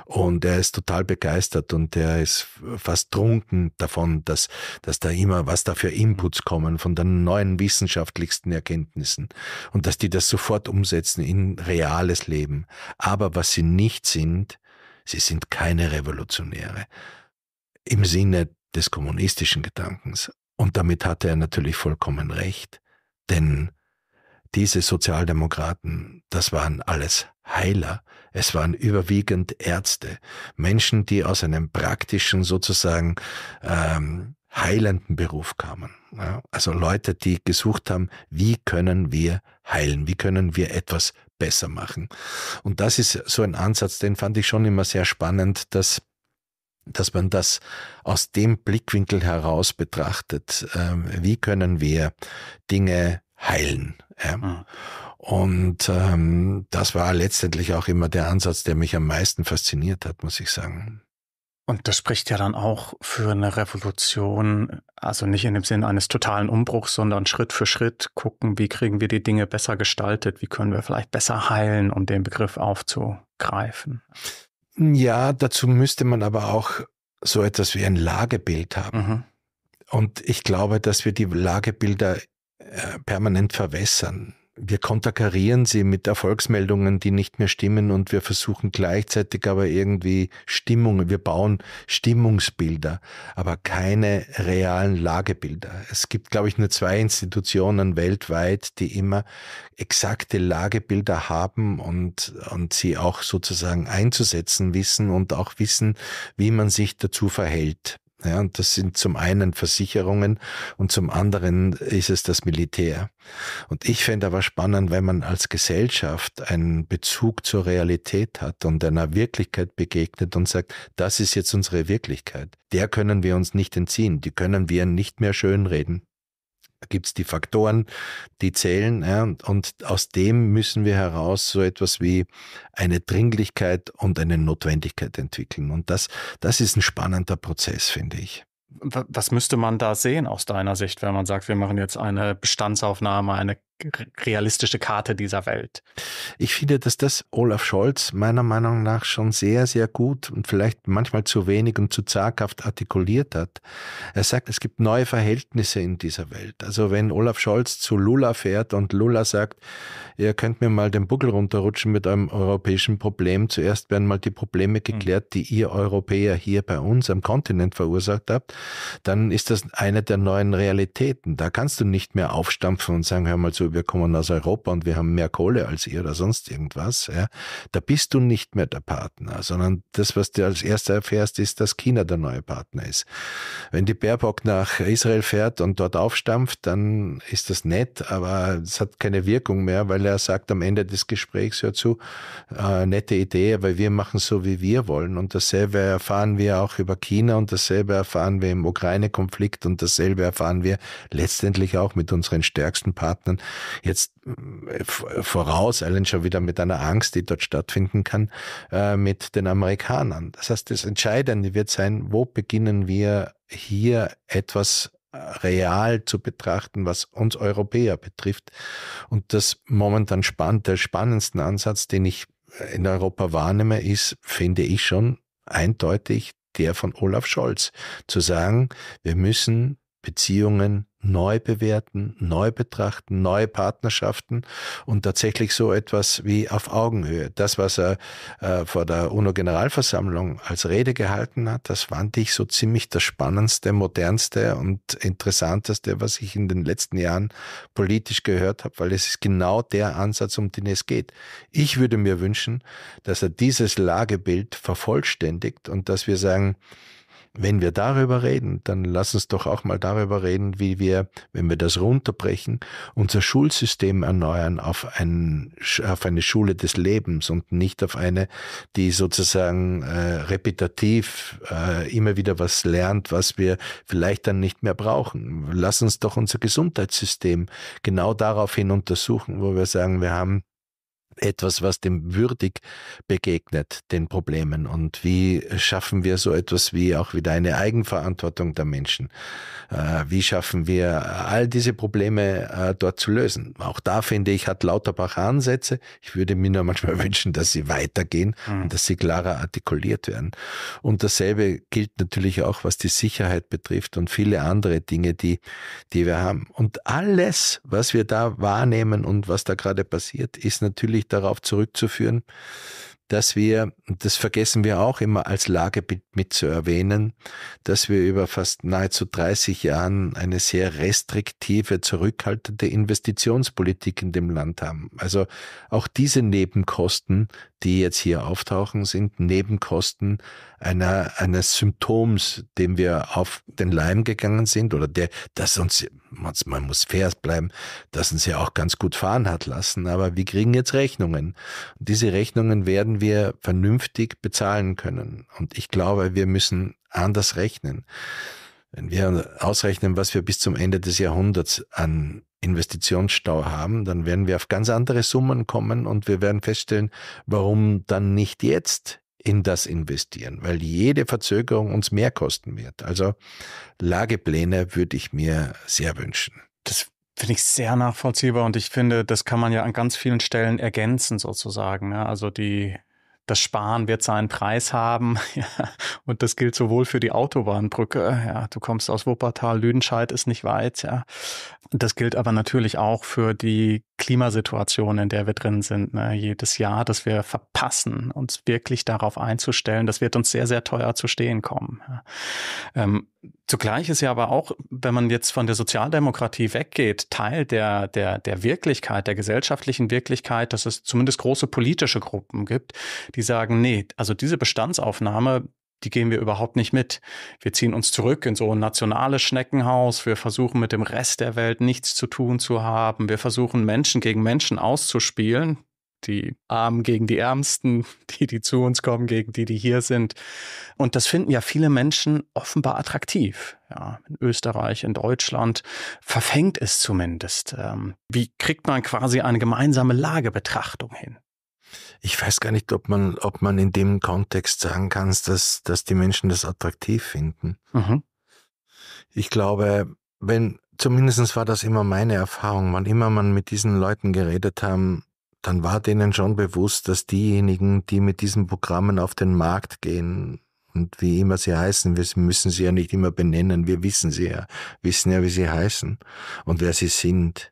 Und er ist total begeistert und er ist fast trunken davon, dass, dass da immer was da für Inputs kommen von den neuen wissenschaftlichsten Erkenntnissen und dass die das sofort umsetzen in reales Leben. Aber was sie nicht sind, sie sind keine Revolutionäre im Sinne des kommunistischen Gedankens. Und damit hatte er natürlich vollkommen recht, denn diese Sozialdemokraten, das waren alles Heiler, es waren überwiegend Ärzte, Menschen, die aus einem praktischen sozusagen ähm, heilenden Beruf kamen. Ja, also Leute, die gesucht haben, wie können wir heilen, wie können wir etwas besser machen. Und das ist so ein Ansatz, den fand ich schon immer sehr spannend, dass dass man das aus dem Blickwinkel heraus betrachtet. Ähm, wie können wir Dinge heilen? Ja. Mhm. Und ähm, das war letztendlich auch immer der Ansatz, der mich am meisten fasziniert hat, muss ich sagen. Und das spricht ja dann auch für eine Revolution, also nicht in dem Sinn eines totalen Umbruchs, sondern Schritt für Schritt gucken, wie kriegen wir die Dinge besser gestaltet, wie können wir vielleicht besser heilen, um den Begriff aufzugreifen. Ja, dazu müsste man aber auch so etwas wie ein Lagebild haben. Mhm. Und ich glaube, dass wir die Lagebilder permanent verwässern. Wir konterkarieren sie mit Erfolgsmeldungen, die nicht mehr stimmen und wir versuchen gleichzeitig aber irgendwie Stimmungen, wir bauen Stimmungsbilder, aber keine realen Lagebilder. Es gibt, glaube ich, nur zwei Institutionen weltweit, die immer exakte Lagebilder haben und, und sie auch sozusagen einzusetzen wissen und auch wissen, wie man sich dazu verhält. Ja, und das sind zum einen Versicherungen und zum anderen ist es das Militär. Und ich fände aber spannend, wenn man als Gesellschaft einen Bezug zur Realität hat und einer Wirklichkeit begegnet und sagt, das ist jetzt unsere Wirklichkeit. Der können wir uns nicht entziehen, die können wir nicht mehr schönreden. Da gibt's die Faktoren, die zählen, ja, und aus dem müssen wir heraus so etwas wie eine Dringlichkeit und eine Notwendigkeit entwickeln. Und das, das ist ein spannender Prozess, finde ich. Was müsste man da sehen aus deiner Sicht, wenn man sagt, wir machen jetzt eine Bestandsaufnahme, eine realistische Karte dieser Welt. Ich finde, dass das Olaf Scholz meiner Meinung nach schon sehr, sehr gut und vielleicht manchmal zu wenig und zu zaghaft artikuliert hat. Er sagt, es gibt neue Verhältnisse in dieser Welt. Also wenn Olaf Scholz zu Lula fährt und Lula sagt, ihr könnt mir mal den Buckel runterrutschen mit eurem europäischen Problem. Zuerst werden mal die Probleme geklärt, die ihr Europäer hier bei uns am Kontinent verursacht habt. Dann ist das eine der neuen Realitäten. Da kannst du nicht mehr aufstampfen und sagen, hör mal zu, wir kommen aus Europa und wir haben mehr Kohle als ihr oder sonst irgendwas, ja, da bist du nicht mehr der Partner, sondern das, was du als erster erfährst, ist, dass China der neue Partner ist. Wenn die Baerbock nach Israel fährt und dort aufstampft, dann ist das nett, aber es hat keine Wirkung mehr, weil er sagt am Ende des Gesprächs, hör zu, äh, nette Idee, weil wir machen so, wie wir wollen. Und dasselbe erfahren wir auch über China und dasselbe erfahren wir im Ukraine-Konflikt und dasselbe erfahren wir letztendlich auch mit unseren stärksten Partnern jetzt äh, voraus, allein schon wieder mit einer Angst, die dort stattfinden kann, äh, mit den Amerikanern. Das heißt, das Entscheidende wird sein, wo beginnen wir hier etwas äh, real zu betrachten, was uns Europäer betrifft. Und das momentan spannend, der spannendste Ansatz, den ich in Europa wahrnehme, ist, finde ich schon eindeutig der von Olaf Scholz, zu sagen, wir müssen Beziehungen neu bewerten, neu betrachten, neue Partnerschaften und tatsächlich so etwas wie auf Augenhöhe. Das, was er äh, vor der UNO-Generalversammlung als Rede gehalten hat, das fand ich so ziemlich das spannendste, modernste und interessanteste, was ich in den letzten Jahren politisch gehört habe, weil es ist genau der Ansatz, um den es geht. Ich würde mir wünschen, dass er dieses Lagebild vervollständigt und dass wir sagen, wenn wir darüber reden, dann lass uns doch auch mal darüber reden, wie wir, wenn wir das runterbrechen, unser Schulsystem erneuern auf, ein, auf eine Schule des Lebens und nicht auf eine, die sozusagen äh, repetitiv äh, immer wieder was lernt, was wir vielleicht dann nicht mehr brauchen. Lass uns doch unser Gesundheitssystem genau daraufhin untersuchen, wo wir sagen, wir haben etwas, was dem würdig begegnet, den Problemen? Und wie schaffen wir so etwas wie auch wieder eine Eigenverantwortung der Menschen? Äh, wie schaffen wir all diese Probleme äh, dort zu lösen? Auch da finde ich, hat Lauterbach Ansätze. Ich würde mir nur manchmal wünschen, dass sie weitergehen mhm. und dass sie klarer artikuliert werden. Und dasselbe gilt natürlich auch, was die Sicherheit betrifft und viele andere Dinge, die, die wir haben. Und alles, was wir da wahrnehmen und was da gerade passiert, ist natürlich darauf zurückzuführen, dass wir, das vergessen wir auch immer als Lagebild mit zu erwähnen, dass wir über fast nahezu 30 Jahren eine sehr restriktive, zurückhaltende Investitionspolitik in dem Land haben. Also auch diese Nebenkosten, die jetzt hier auftauchen, sind Nebenkosten einer, eines Symptoms, dem wir auf den Leim gegangen sind oder der, das uns, man muss fair bleiben, das uns ja auch ganz gut fahren hat lassen. Aber wir kriegen jetzt Rechnungen. Und diese Rechnungen werden wir vernünftig bezahlen können. Und ich glaube, wir müssen anders rechnen. Wenn wir ausrechnen, was wir bis zum Ende des Jahrhunderts an Investitionsstau haben, dann werden wir auf ganz andere Summen kommen und wir werden feststellen, warum dann nicht jetzt in das investieren, weil jede Verzögerung uns mehr kosten wird. Also Lagepläne würde ich mir sehr wünschen. Das finde ich sehr nachvollziehbar und ich finde, das kann man ja an ganz vielen Stellen ergänzen sozusagen. Also die das Sparen wird seinen Preis haben. Ja, und das gilt sowohl für die Autobahnbrücke. Ja, du kommst aus Wuppertal, Lüdenscheid ist nicht weit. Ja, das gilt aber natürlich auch für die Klimasituation, in der wir drin sind. Ne? Jedes Jahr, dass wir verpassen, uns wirklich darauf einzustellen, das wird uns sehr, sehr teuer zu stehen kommen. Ähm, zugleich ist ja aber auch, wenn man jetzt von der Sozialdemokratie weggeht, Teil der, der, der Wirklichkeit, der gesellschaftlichen Wirklichkeit, dass es zumindest große politische Gruppen gibt, die sagen, nee, also diese Bestandsaufnahme, die gehen wir überhaupt nicht mit. Wir ziehen uns zurück in so ein nationales Schneckenhaus. Wir versuchen mit dem Rest der Welt nichts zu tun zu haben. Wir versuchen Menschen gegen Menschen auszuspielen. Die Armen gegen die Ärmsten, die, die zu uns kommen, gegen die, die hier sind. Und das finden ja viele Menschen offenbar attraktiv. Ja, in Österreich, in Deutschland verfängt es zumindest. Ähm, wie kriegt man quasi eine gemeinsame Lagebetrachtung hin? Ich weiß gar nicht, ob man, ob man in dem Kontext sagen kann, dass, dass die Menschen das attraktiv finden. Mhm. Ich glaube, wenn, zumindest war das immer meine Erfahrung, wann immer man mit diesen Leuten geredet haben, dann war denen schon bewusst, dass diejenigen, die mit diesen Programmen auf den Markt gehen, und wie immer sie heißen, wir müssen sie ja nicht immer benennen, wir wissen sie ja, wissen ja, wie sie heißen und wer sie sind.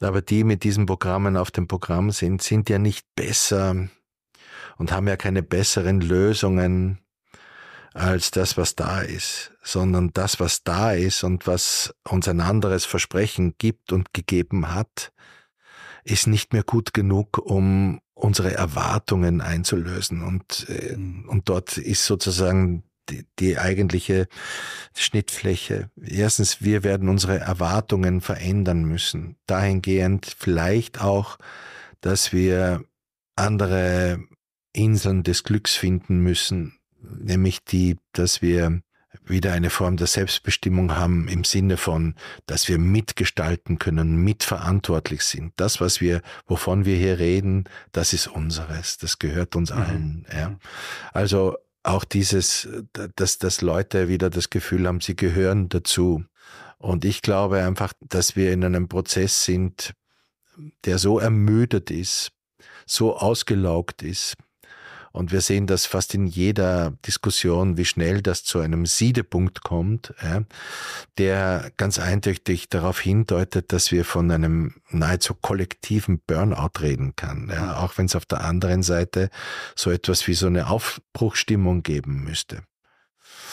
Aber die mit diesen Programmen auf dem Programm sind, sind ja nicht besser und haben ja keine besseren Lösungen als das, was da ist, sondern das, was da ist und was uns ein anderes Versprechen gibt und gegeben hat, ist nicht mehr gut genug, um unsere Erwartungen einzulösen. Und, äh, und dort ist sozusagen die, die eigentliche Schnittfläche. Erstens, wir werden unsere Erwartungen verändern müssen. Dahingehend vielleicht auch, dass wir andere Inseln des Glücks finden müssen, nämlich die, dass wir wieder eine Form der Selbstbestimmung haben im Sinne von, dass wir mitgestalten können, mitverantwortlich sind. Das, was wir, wovon wir hier reden, das ist unseres, das gehört uns mhm. allen. Ja. Also auch dieses, dass, dass Leute wieder das Gefühl haben, sie gehören dazu. Und ich glaube einfach, dass wir in einem Prozess sind, der so ermüdet ist, so ausgelaugt ist, und wir sehen das fast in jeder Diskussion, wie schnell das zu einem Siedepunkt kommt, ja, der ganz eindeutig darauf hindeutet, dass wir von einem nahezu kollektiven Burnout reden kann. Ja, mhm. auch wenn es auf der anderen Seite so etwas wie so eine Aufbruchstimmung geben müsste.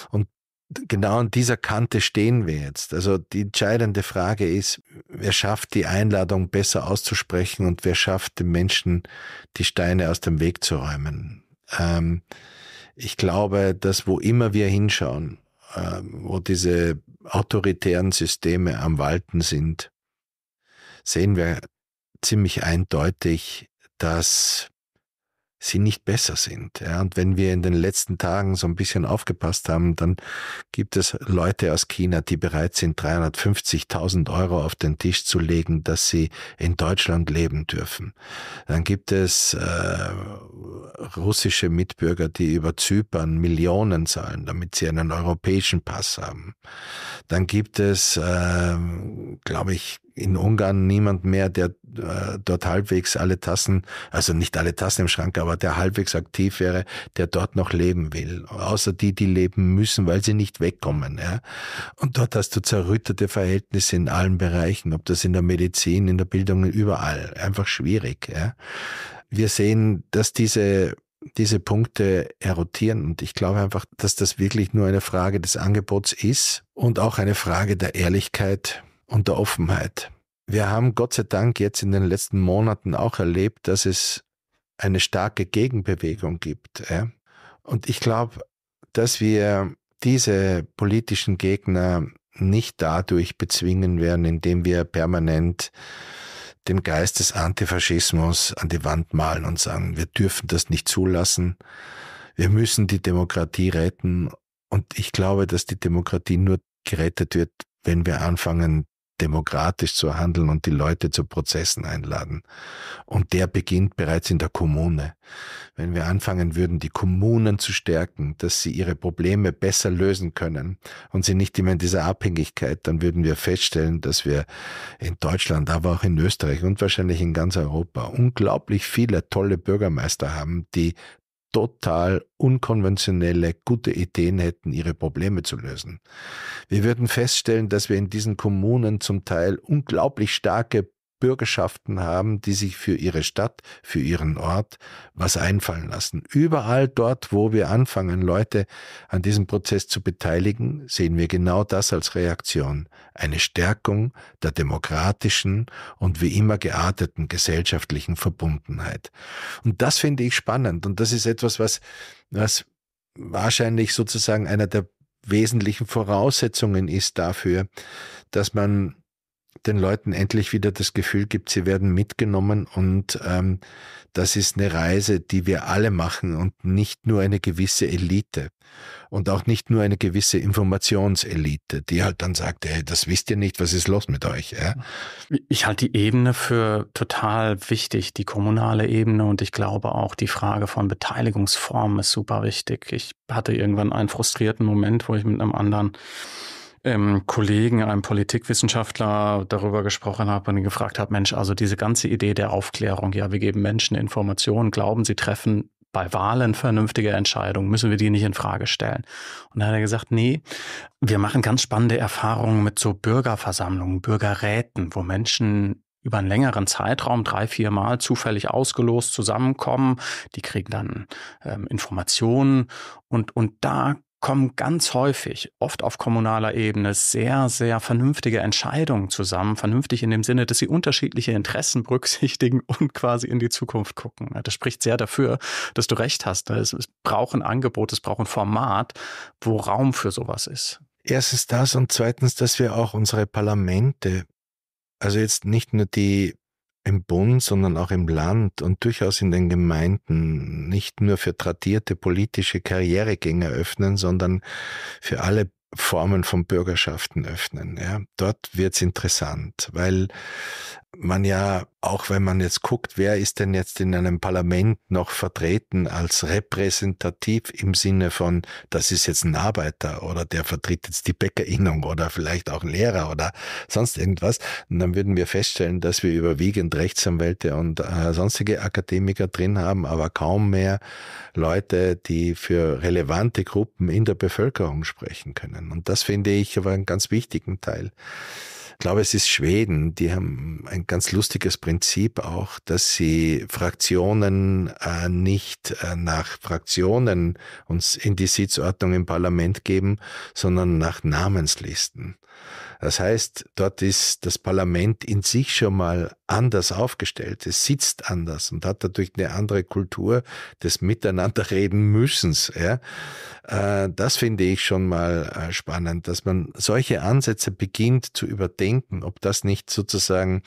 Und genau an dieser Kante stehen wir jetzt. Also die entscheidende Frage ist, wer schafft die Einladung besser auszusprechen und wer schafft den Menschen die Steine aus dem Weg zu räumen. Ähm, ich glaube, dass wo immer wir hinschauen, ähm, wo diese autoritären Systeme am Walten sind, sehen wir ziemlich eindeutig, dass sie nicht besser sind. Ja, und wenn wir in den letzten Tagen so ein bisschen aufgepasst haben, dann gibt es Leute aus China, die bereit sind, 350.000 Euro auf den Tisch zu legen, dass sie in Deutschland leben dürfen. Dann gibt es äh, russische Mitbürger, die über Zypern Millionen zahlen, damit sie einen europäischen Pass haben. Dann gibt es, äh, glaube ich, in Ungarn niemand mehr, der äh, dort halbwegs alle Tassen, also nicht alle Tassen im Schrank, aber der halbwegs aktiv wäre, der dort noch leben will. Außer die, die leben müssen, weil sie nicht wegkommen. Ja? Und dort hast du zerrüttete Verhältnisse in allen Bereichen, ob das in der Medizin, in der Bildung, überall. Einfach schwierig. Ja? Wir sehen, dass diese diese Punkte erotieren. Und ich glaube einfach, dass das wirklich nur eine Frage des Angebots ist und auch eine Frage der Ehrlichkeit und der Offenheit. Wir haben Gott sei Dank jetzt in den letzten Monaten auch erlebt, dass es eine starke Gegenbewegung gibt. Ja? Und ich glaube, dass wir diese politischen Gegner nicht dadurch bezwingen werden, indem wir permanent den Geist des Antifaschismus an die Wand malen und sagen, wir dürfen das nicht zulassen, wir müssen die Demokratie retten. Und ich glaube, dass die Demokratie nur gerettet wird, wenn wir anfangen, demokratisch zu handeln und die Leute zu Prozessen einladen. Und der beginnt bereits in der Kommune. Wenn wir anfangen würden, die Kommunen zu stärken, dass sie ihre Probleme besser lösen können und sie nicht immer in dieser Abhängigkeit, dann würden wir feststellen, dass wir in Deutschland, aber auch in Österreich und wahrscheinlich in ganz Europa unglaublich viele tolle Bürgermeister haben, die total unkonventionelle, gute Ideen hätten, ihre Probleme zu lösen. Wir würden feststellen, dass wir in diesen Kommunen zum Teil unglaublich starke Bürgerschaften haben, die sich für ihre Stadt, für ihren Ort was einfallen lassen. Überall dort, wo wir anfangen, Leute an diesem Prozess zu beteiligen, sehen wir genau das als Reaktion. Eine Stärkung der demokratischen und wie immer gearteten gesellschaftlichen Verbundenheit. Und das finde ich spannend. Und das ist etwas, was, was wahrscheinlich sozusagen einer der wesentlichen Voraussetzungen ist dafür, dass man den Leuten endlich wieder das Gefühl gibt, sie werden mitgenommen und ähm, das ist eine Reise, die wir alle machen und nicht nur eine gewisse Elite und auch nicht nur eine gewisse Informationselite, die halt dann sagt, hey, das wisst ihr nicht, was ist los mit euch? Ja? Ich halte die Ebene für total wichtig, die kommunale Ebene und ich glaube auch die Frage von Beteiligungsformen ist super wichtig. Ich hatte irgendwann einen frustrierten Moment, wo ich mit einem anderen ähm, Kollegen, einem Politikwissenschaftler darüber gesprochen habe und ihn gefragt habe, Mensch, also diese ganze Idee der Aufklärung, ja, wir geben Menschen Informationen, glauben, sie treffen bei Wahlen vernünftige Entscheidungen, müssen wir die nicht in Frage stellen. Und da hat er gesagt, nee, wir machen ganz spannende Erfahrungen mit so Bürgerversammlungen, Bürgerräten, wo Menschen über einen längeren Zeitraum drei, vier Mal zufällig ausgelost zusammenkommen. Die kriegen dann ähm, Informationen und, und da kommen ganz häufig, oft auf kommunaler Ebene, sehr, sehr vernünftige Entscheidungen zusammen. Vernünftig in dem Sinne, dass sie unterschiedliche Interessen berücksichtigen und quasi in die Zukunft gucken. Das spricht sehr dafür, dass du recht hast. Es braucht ein Angebot, es braucht ein Format, wo Raum für sowas ist. Erstens das und zweitens, dass wir auch unsere Parlamente, also jetzt nicht nur die im Bund, sondern auch im Land und durchaus in den Gemeinden nicht nur für tradierte politische Karrieregänge öffnen, sondern für alle Formen von Bürgerschaften öffnen. Ja. Dort wird's interessant, weil man ja, auch wenn man jetzt guckt, wer ist denn jetzt in einem Parlament noch vertreten als repräsentativ im Sinne von, das ist jetzt ein Arbeiter oder der vertritt jetzt die Bäckerinnung oder vielleicht auch ein Lehrer oder sonst irgendwas, und dann würden wir feststellen, dass wir überwiegend Rechtsanwälte und äh, sonstige Akademiker drin haben, aber kaum mehr Leute, die für relevante Gruppen in der Bevölkerung sprechen können. Und das finde ich aber einen ganz wichtigen Teil. Ich glaube, es ist Schweden, die haben ein ganz lustiges Prinzip auch, dass sie Fraktionen äh, nicht äh, nach Fraktionen uns in die Sitzordnung im Parlament geben, sondern nach Namenslisten. Das heißt, dort ist das Parlament in sich schon mal anders aufgestellt ist, sitzt anders und hat dadurch eine andere Kultur des Miteinanderreden müssens. Ja. Äh, das finde ich schon mal äh, spannend, dass man solche Ansätze beginnt zu überdenken, ob das nicht sozusagen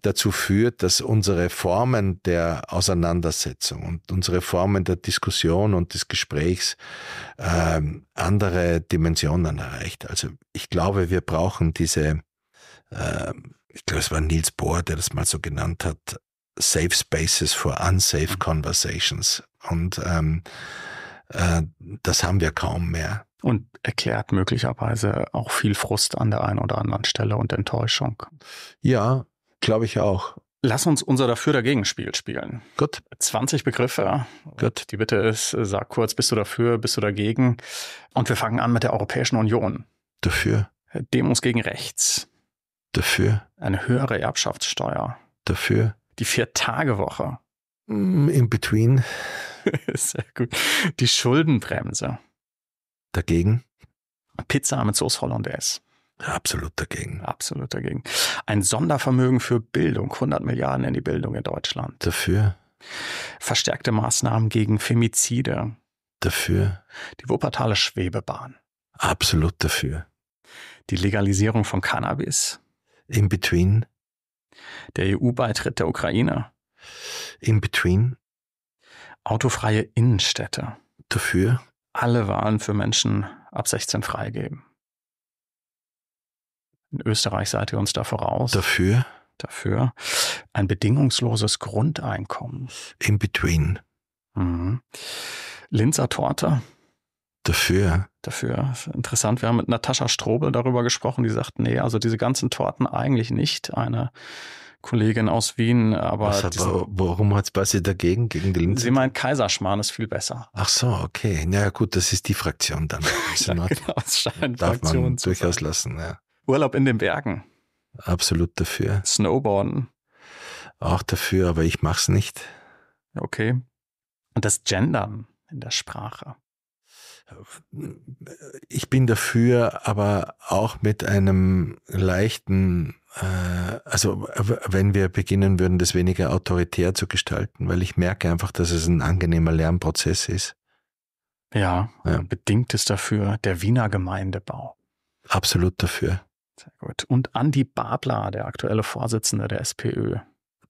dazu führt, dass unsere Formen der Auseinandersetzung und unsere Formen der Diskussion und des Gesprächs ähm, andere Dimensionen erreicht. Also ich glaube, wir brauchen diese äh, ich glaube, es war Niels Bohr, der das mal so genannt hat, Safe Spaces for Unsafe mhm. Conversations. Und ähm, äh, das haben wir kaum mehr. Und erklärt möglicherweise auch viel Frust an der einen oder anderen Stelle und Enttäuschung. Ja, glaube ich auch. Lass uns unser Dafür-Dagegen-Spiel spielen. Gut. 20 Begriffe. Gut. Die Bitte ist, sag kurz, bist du dafür, bist du dagegen? Und wir fangen an mit der Europäischen Union. Dafür. Demos gegen rechts. Dafür. Eine höhere Erbschaftssteuer. Dafür. Die Vier-Tage-Woche. Mm, in between. Sehr gut. Die Schuldenbremse. Dagegen. Pizza mit Sauce Hollandaise. Absolut dagegen. Absolut dagegen. Ein Sondervermögen für Bildung, 100 Milliarden in die Bildung in Deutschland. Dafür. Verstärkte Maßnahmen gegen Femizide. Dafür. Die Wuppertaler Schwebebahn. Absolut dafür. Die Legalisierung von Cannabis. In between. Der EU-Beitritt der Ukraine. In between. Autofreie Innenstädte. Dafür. Alle Wahlen für Menschen ab 16 freigeben. In Österreich seid ihr uns da voraus. Dafür. Dafür. Ein bedingungsloses Grundeinkommen. In between. Mhm. Linzer Torte. Dafür. Dafür. Interessant. Wir haben mit Natascha Strobel darüber gesprochen, die sagt, nee, also diese ganzen Torten eigentlich nicht. Eine Kollegin aus Wien, aber. Was hat, diesen, warum hat Basi dagegen, gegen die Linse? Sie meint, Kaiserschmarrn ist viel besser. Ach so, okay. Na ja, gut, das ist die Fraktion dann. ja, genau, es scheint Darf Fraktion man durchaus sein. lassen, ja. Urlaub in den Bergen. Absolut dafür. Snowboarden. Auch dafür, aber ich mach's nicht. Okay. Und das Gendern in der Sprache ich bin dafür, aber auch mit einem leichten, äh, also wenn wir beginnen würden, das weniger autoritär zu gestalten, weil ich merke einfach, dass es ein angenehmer Lernprozess ist. Ja, ja. bedingt ist dafür der Wiener Gemeindebau. Absolut dafür. Sehr gut. Und Andi Babler, der aktuelle Vorsitzende der SPÖ.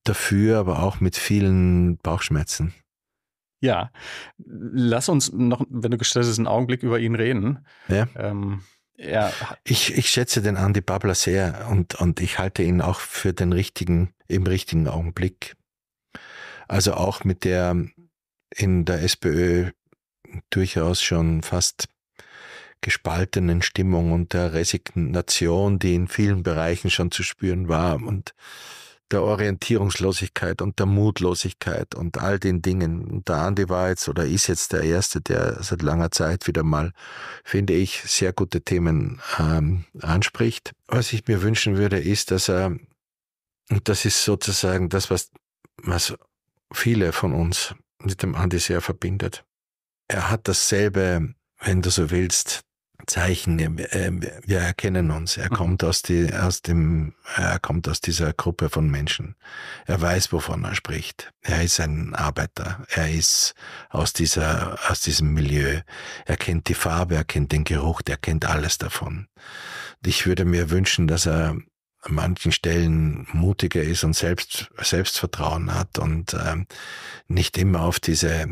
Dafür, aber auch mit vielen Bauchschmerzen. Ja, lass uns noch, wenn du gestellst einen Augenblick über ihn reden. Ja. Ähm, ja. Ich, ich schätze den Andy Babler sehr und, und ich halte ihn auch für den richtigen, im richtigen Augenblick. Also auch mit der in der SPÖ durchaus schon fast gespaltenen Stimmung und der Resignation, die in vielen Bereichen schon zu spüren war und der Orientierungslosigkeit und der Mutlosigkeit und all den Dingen. Und der Andi war jetzt oder ist jetzt der Erste, der seit langer Zeit wieder mal, finde ich, sehr gute Themen ähm, anspricht. Was ich mir wünschen würde, ist, dass er, und das ist sozusagen das, was, was viele von uns mit dem Andi sehr verbindet. Er hat dasselbe, wenn du so willst, Zeichen. Wir erkennen uns. Er mhm. kommt aus, die, aus dem, er kommt aus dieser Gruppe von Menschen. Er weiß, wovon er spricht. Er ist ein Arbeiter. Er ist aus dieser, aus diesem Milieu. Er kennt die Farbe, er kennt den Geruch, er kennt alles davon. Ich würde mir wünschen, dass er an manchen Stellen mutiger ist und selbst Selbstvertrauen hat und ähm, nicht immer auf diese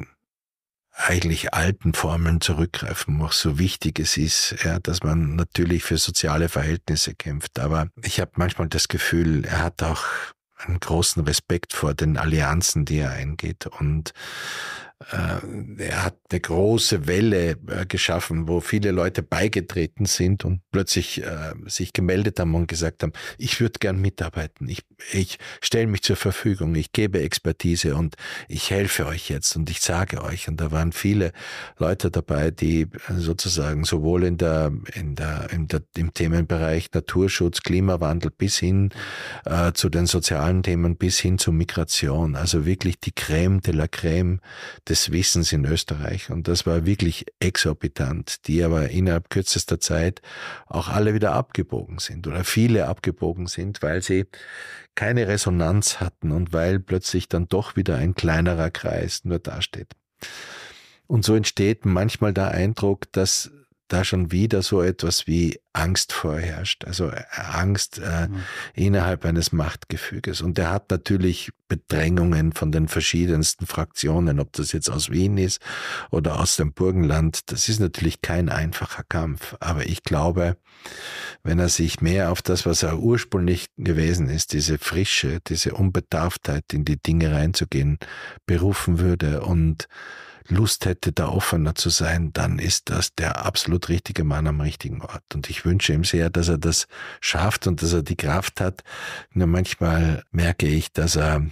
eigentlich alten Formeln zurückgreifen muss, so wichtig es ist, ja, dass man natürlich für soziale Verhältnisse kämpft. Aber ich habe manchmal das Gefühl, er hat auch einen großen Respekt vor den Allianzen, die er eingeht und er hat eine große Welle äh, geschaffen, wo viele Leute beigetreten sind und plötzlich äh, sich gemeldet haben und gesagt haben, ich würde gern mitarbeiten, ich, ich stelle mich zur Verfügung, ich gebe Expertise und ich helfe euch jetzt und ich sage euch. Und da waren viele Leute dabei, die sozusagen sowohl in der, in der, in der im Themenbereich Naturschutz, Klimawandel bis hin äh, zu den sozialen Themen, bis hin zur Migration, also wirklich die Creme de la Creme des Wissens in Österreich und das war wirklich exorbitant, die aber innerhalb kürzester Zeit auch alle wieder abgebogen sind oder viele abgebogen sind, weil sie keine Resonanz hatten und weil plötzlich dann doch wieder ein kleinerer Kreis nur dasteht. Und so entsteht manchmal der Eindruck, dass da schon wieder so etwas wie Angst vorherrscht, also äh, Angst äh, mhm. innerhalb eines Machtgefüges. Und er hat natürlich Bedrängungen von den verschiedensten Fraktionen, ob das jetzt aus Wien ist oder aus dem Burgenland. Das ist natürlich kein einfacher Kampf. Aber ich glaube, wenn er sich mehr auf das, was er ursprünglich gewesen ist, diese Frische, diese Unbedarftheit in die Dinge reinzugehen, berufen würde und Lust hätte, da offener zu sein, dann ist das der absolut richtige Mann am richtigen Ort. Und ich wünsche ihm sehr, dass er das schafft und dass er die Kraft hat. Nur manchmal merke ich, dass er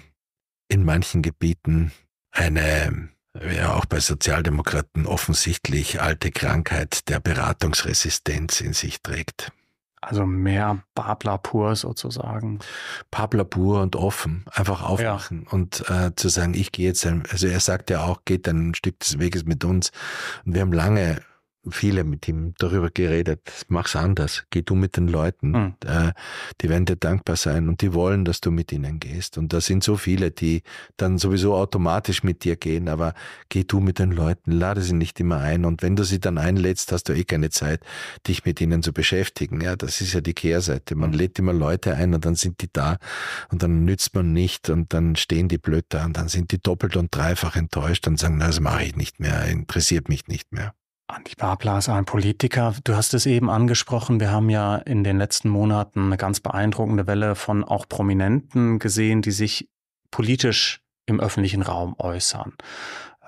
in manchen Gebieten eine ja auch bei Sozialdemokraten offensichtlich alte Krankheit der Beratungsresistenz in sich trägt. Also mehr Babler pur sozusagen. Babler pur und offen, einfach aufmachen ja. und äh, zu sagen, ich gehe jetzt, also er sagt ja auch, geht ein Stück des Weges mit uns. Und wir haben lange viele mit ihm darüber geredet, mach's anders, geh du mit den Leuten, mhm. äh, die werden dir dankbar sein und die wollen, dass du mit ihnen gehst. Und da sind so viele, die dann sowieso automatisch mit dir gehen, aber geh du mit den Leuten, lade sie nicht immer ein und wenn du sie dann einlädst, hast du eh keine Zeit, dich mit ihnen zu beschäftigen. Ja, das ist ja die Kehrseite. Man mhm. lädt immer Leute ein und dann sind die da und dann nützt man nicht und dann stehen die blöd da und dann sind die doppelt und dreifach enttäuscht und sagen, na, das mache ich nicht mehr, interessiert mich nicht mehr. Andi Babler ist ein Politiker. Du hast es eben angesprochen. Wir haben ja in den letzten Monaten eine ganz beeindruckende Welle von auch Prominenten gesehen, die sich politisch im öffentlichen Raum äußern.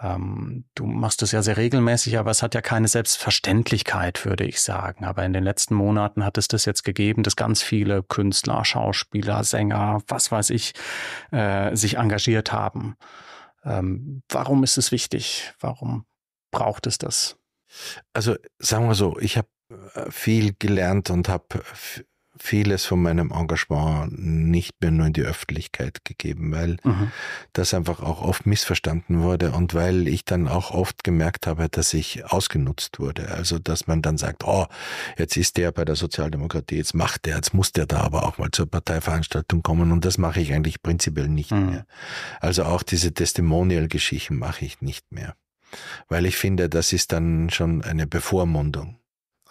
Ähm, du machst es ja sehr regelmäßig, aber es hat ja keine Selbstverständlichkeit, würde ich sagen. Aber in den letzten Monaten hat es das jetzt gegeben, dass ganz viele Künstler, Schauspieler, Sänger, was weiß ich, äh, sich engagiert haben. Ähm, warum ist es wichtig? Warum braucht es das? Also sagen wir so, ich habe äh, viel gelernt und habe vieles von meinem Engagement nicht mehr nur in die Öffentlichkeit gegeben, weil mhm. das einfach auch oft missverstanden wurde und weil ich dann auch oft gemerkt habe, dass ich ausgenutzt wurde. Also, dass man dann sagt, oh, jetzt ist der bei der Sozialdemokratie, jetzt macht der, jetzt muss der da aber auch mal zur Parteiveranstaltung kommen und das mache ich eigentlich prinzipiell nicht mhm. mehr. Also auch diese Testimonial-Geschichten mache ich nicht mehr weil ich finde, das ist dann schon eine Bevormundung.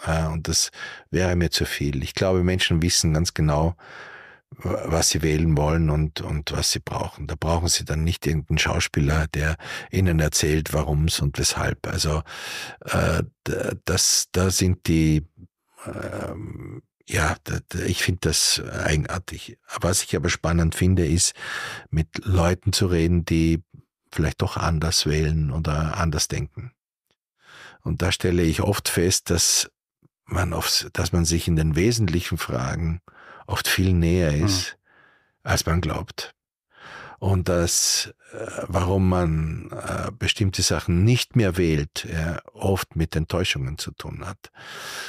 Und das wäre mir zu viel. Ich glaube, Menschen wissen ganz genau, was sie wählen wollen und, und was sie brauchen. Da brauchen sie dann nicht irgendeinen Schauspieler, der ihnen erzählt, warum's und weshalb. Also äh, das, da sind die, ähm, ja, ich finde das eigenartig. Was ich aber spannend finde, ist, mit Leuten zu reden, die vielleicht doch anders wählen oder anders denken. Und da stelle ich oft fest, dass man, oft, dass man sich in den wesentlichen Fragen oft viel näher ist, mhm. als man glaubt und dass äh, warum man äh, bestimmte Sachen nicht mehr wählt, ja, oft mit Enttäuschungen zu tun hat.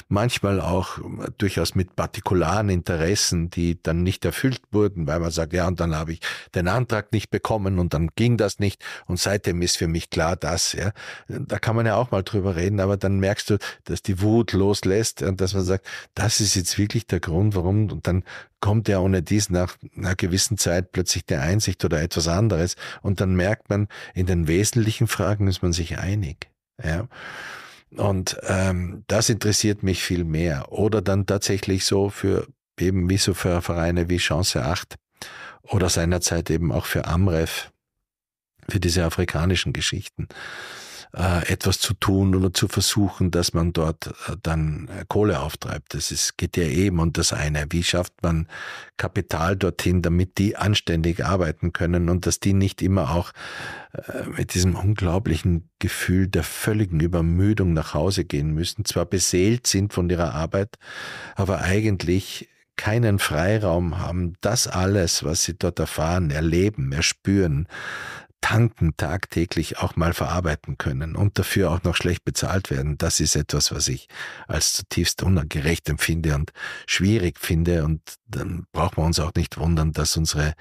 Manchmal auch äh, durchaus mit partikularen Interessen, die dann nicht erfüllt wurden, weil man sagt, ja, und dann habe ich den Antrag nicht bekommen und dann ging das nicht und seitdem ist für mich klar, dass, ja, da kann man ja auch mal drüber reden, aber dann merkst du, dass die Wut loslässt und dass man sagt, das ist jetzt wirklich der Grund, warum und dann kommt ja ohne dies nach einer gewissen Zeit plötzlich der Einsicht oder etwas anderes und dann merkt man, in den wesentlichen Fragen ist man sich einig. Ja. Und ähm, das interessiert mich viel mehr. Oder dann tatsächlich so für eben wie so für Vereine wie Chance 8 oder seinerzeit eben auch für Amref, für diese afrikanischen Geschichten äh, etwas zu tun oder zu versuchen, dass man dort äh, dann äh, Kohle auftreibt. Das ist, geht ja eben und das eine. Wie schafft man Kapital dorthin, damit die anständig arbeiten können und dass die nicht immer auch mit diesem unglaublichen Gefühl der völligen Übermüdung nach Hause gehen müssen, zwar beseelt sind von ihrer Arbeit, aber eigentlich keinen Freiraum haben, das alles, was sie dort erfahren, erleben, erspüren, tanken tagtäglich auch mal verarbeiten können und dafür auch noch schlecht bezahlt werden. Das ist etwas, was ich als zutiefst ungerecht empfinde und schwierig finde. Und dann braucht man uns auch nicht wundern, dass unsere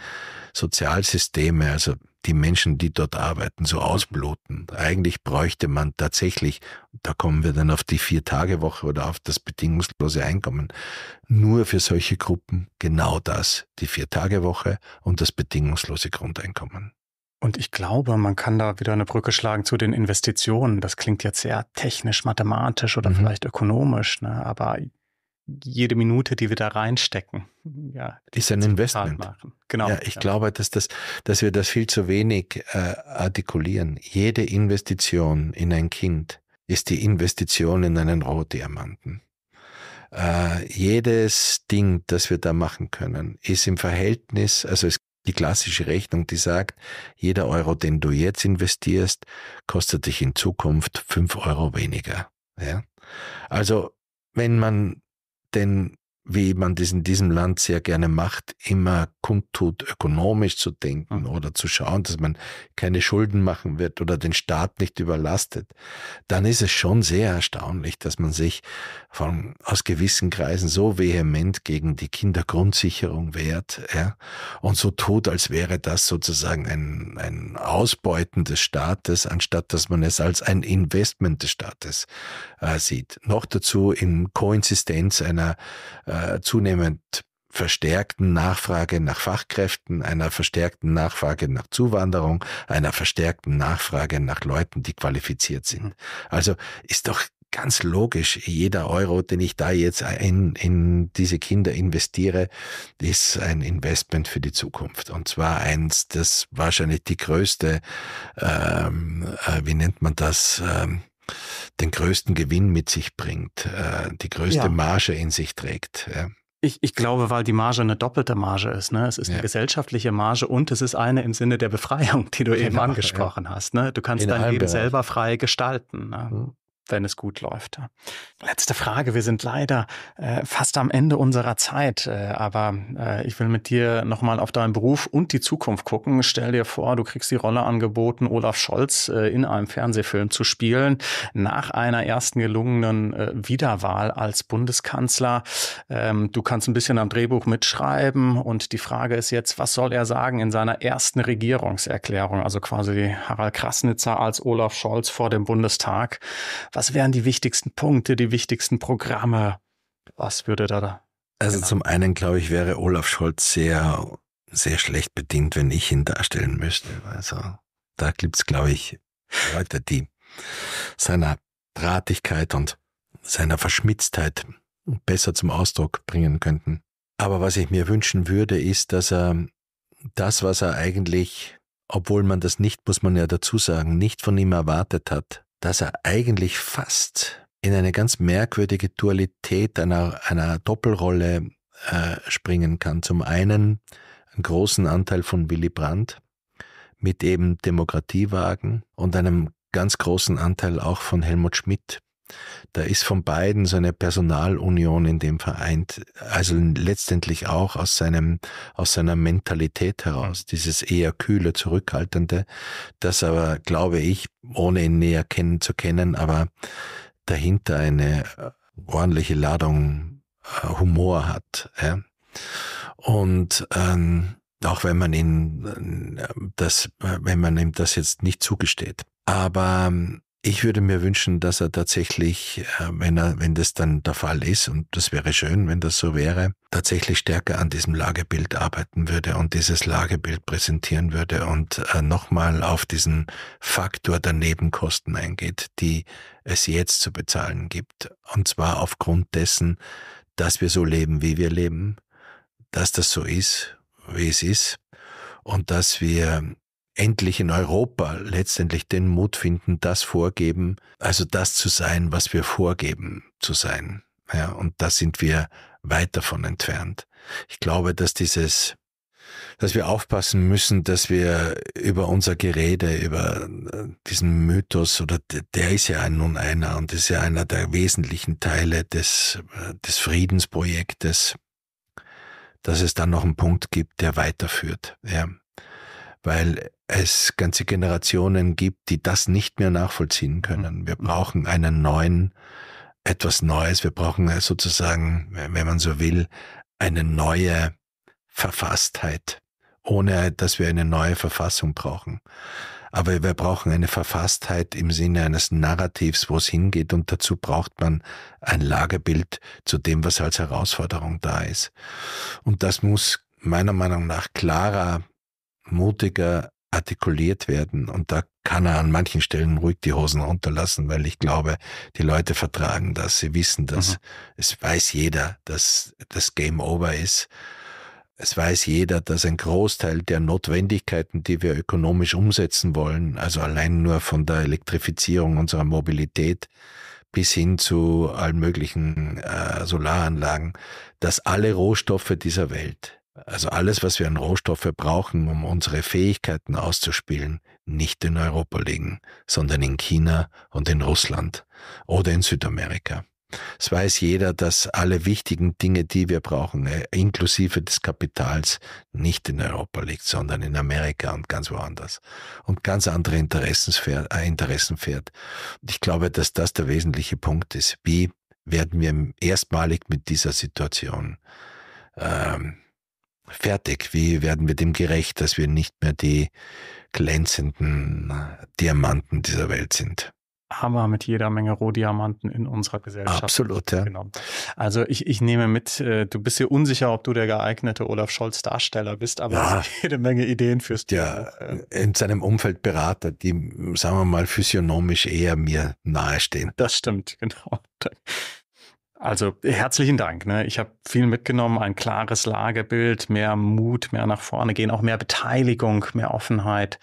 Sozialsysteme, also die Menschen, die dort arbeiten, so ausbluten. Eigentlich bräuchte man tatsächlich, da kommen wir dann auf die Vier-Tage-Woche oder auf das bedingungslose Einkommen, nur für solche Gruppen genau das, die Vier-Tage-Woche und das bedingungslose Grundeinkommen. Und ich glaube, man kann da wieder eine Brücke schlagen zu den Investitionen. Das klingt jetzt sehr technisch, mathematisch oder mhm. vielleicht ökonomisch, ne? aber jede Minute, die wir da reinstecken, ja, ist ein Investment. Genau. Ja, ich ja. glaube, dass das, dass wir das viel zu wenig äh, artikulieren. Jede Investition in ein Kind ist die Investition in einen Rohdiamanten. Äh, jedes Ding, das wir da machen können, ist im Verhältnis, also es die klassische Rechnung, die sagt, jeder Euro, den du jetzt investierst, kostet dich in Zukunft fünf Euro weniger. Ja? Also, wenn man denn wie man das in diesem Land sehr gerne macht, immer kundtut, ökonomisch zu denken mhm. oder zu schauen, dass man keine Schulden machen wird oder den Staat nicht überlastet, dann ist es schon sehr erstaunlich, dass man sich von, aus gewissen Kreisen so vehement gegen die Kindergrundsicherung wehrt ja, und so tut, als wäre das sozusagen ein, ein Ausbeuten des Staates, anstatt dass man es als ein Investment des Staates äh, sieht. Noch dazu in Koinzistenz einer äh, zunehmend verstärkten Nachfrage nach Fachkräften, einer verstärkten Nachfrage nach Zuwanderung, einer verstärkten Nachfrage nach Leuten, die qualifiziert sind. Mhm. Also ist doch ganz logisch, jeder Euro, den ich da jetzt in, in diese Kinder investiere, ist ein Investment für die Zukunft. Und zwar eins, das wahrscheinlich die größte, ähm, äh, wie nennt man das, ähm, den größten Gewinn mit sich bringt, äh, die größte ja. Marge in sich trägt. Ja. Ich, ich glaube, weil die Marge eine doppelte Marge ist. Ne? Es ist ja. eine gesellschaftliche Marge und es ist eine im Sinne der Befreiung, die du genau, eben angesprochen ja. hast. Ne? Du kannst in dein Leben Bereich. selber frei gestalten. Ne? Wenn es gut läuft. Letzte Frage. Wir sind leider äh, fast am Ende unserer Zeit, äh, aber äh, ich will mit dir nochmal auf deinen Beruf und die Zukunft gucken. Stell dir vor, du kriegst die Rolle angeboten, Olaf Scholz äh, in einem Fernsehfilm zu spielen, nach einer ersten gelungenen äh, Wiederwahl als Bundeskanzler. Ähm, du kannst ein bisschen am Drehbuch mitschreiben und die Frage ist jetzt, was soll er sagen in seiner ersten Regierungserklärung, also quasi Harald Krasnitzer als Olaf Scholz vor dem Bundestag. Was wären die wichtigsten Punkte, die wichtigsten Programme? Was würde da da? Also genau? zum einen glaube ich, wäre Olaf Scholz sehr, sehr schlecht bedient, wenn ich ihn darstellen müsste. Also da gibt's glaube ich Leute, die seiner Drahtigkeit und seiner Verschmitztheit besser zum Ausdruck bringen könnten. Aber was ich mir wünschen würde, ist, dass er das, was er eigentlich, obwohl man das nicht, muss man ja dazu sagen, nicht von ihm erwartet hat, dass er eigentlich fast in eine ganz merkwürdige Dualität einer, einer Doppelrolle äh, springen kann. Zum einen einen großen Anteil von Willy Brandt mit eben Demokratiewagen und einem ganz großen Anteil auch von Helmut Schmidt, da ist von beiden so eine Personalunion in dem vereint, also letztendlich auch aus seinem, aus seiner Mentalität heraus, dieses eher kühle, zurückhaltende, das aber, glaube ich, ohne ihn näher kennen zu kennen, aber dahinter eine äh, ordentliche Ladung äh, Humor hat. Ja. Und ähm, auch wenn man ihn äh, das, wenn man ihm das jetzt nicht zugesteht. Aber ähm, ich würde mir wünschen, dass er tatsächlich, äh, wenn er, wenn das dann der Fall ist, und das wäre schön, wenn das so wäre, tatsächlich stärker an diesem Lagebild arbeiten würde und dieses Lagebild präsentieren würde und äh, nochmal auf diesen Faktor der Nebenkosten eingeht, die es jetzt zu bezahlen gibt. Und zwar aufgrund dessen, dass wir so leben, wie wir leben, dass das so ist, wie es ist und dass wir endlich in Europa letztendlich den Mut finden, das vorgeben, also das zu sein, was wir vorgeben zu sein. Ja, und da sind wir weit davon entfernt. Ich glaube, dass dieses, dass wir aufpassen müssen, dass wir über unser Gerede, über äh, diesen Mythos, oder der ist ja nun einer und ist ja einer der wesentlichen Teile des, äh, des Friedensprojektes, dass es dann noch einen Punkt gibt, der weiterführt. Ja weil es ganze Generationen gibt, die das nicht mehr nachvollziehen können. Wir brauchen einen neuen, etwas Neues. Wir brauchen sozusagen, wenn man so will, eine neue Verfasstheit ohne dass wir eine neue Verfassung brauchen. Aber wir brauchen eine Verfasstheit im Sinne eines Narrativs, wo es hingeht. Und dazu braucht man ein Lagebild zu dem, was als Herausforderung da ist. Und das muss meiner Meinung nach klarer, mutiger artikuliert werden. Und da kann er an manchen Stellen ruhig die Hosen runterlassen, weil ich glaube, die Leute vertragen das. Sie wissen das. Mhm. Es weiß jeder, dass das Game Over ist. Es weiß jeder, dass ein Großteil der Notwendigkeiten, die wir ökonomisch umsetzen wollen, also allein nur von der Elektrifizierung unserer Mobilität bis hin zu allen möglichen äh, Solaranlagen, dass alle Rohstoffe dieser Welt, also alles, was wir an Rohstoffe brauchen, um unsere Fähigkeiten auszuspielen, nicht in Europa liegen, sondern in China und in Russland oder in Südamerika. Es weiß jeder, dass alle wichtigen Dinge, die wir brauchen, äh, inklusive des Kapitals, nicht in Europa liegt, sondern in Amerika und ganz woanders und ganz andere Interessen fährt. Äh. Und ich glaube, dass das der wesentliche Punkt ist. Wie werden wir erstmalig mit dieser Situation ähm, fertig? Wie werden wir dem gerecht, dass wir nicht mehr die glänzenden Diamanten dieser Welt sind? aber mit jeder Menge Rohdiamanten in unserer Gesellschaft. Absolut, ja. Genau. Also ich, ich nehme mit, äh, du bist dir unsicher, ob du der geeignete Olaf Scholz Darsteller bist, aber ja. jede Menge Ideen fürs Ja, in seinem Umfeld Berater, die, sagen wir mal, physiognomisch eher mir nahestehen. Das stimmt, genau. Also herzlichen Dank. Ne? Ich habe viel mitgenommen, ein klares Lagebild, mehr Mut, mehr nach vorne gehen, auch mehr Beteiligung, mehr Offenheit.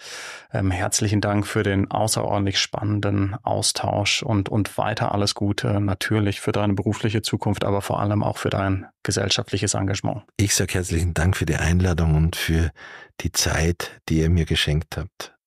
Ähm, herzlichen Dank für den außerordentlich spannenden Austausch und, und weiter alles Gute natürlich für deine berufliche Zukunft, aber vor allem auch für dein gesellschaftliches Engagement. Ich sage herzlichen Dank für die Einladung und für die Zeit, die ihr mir geschenkt habt.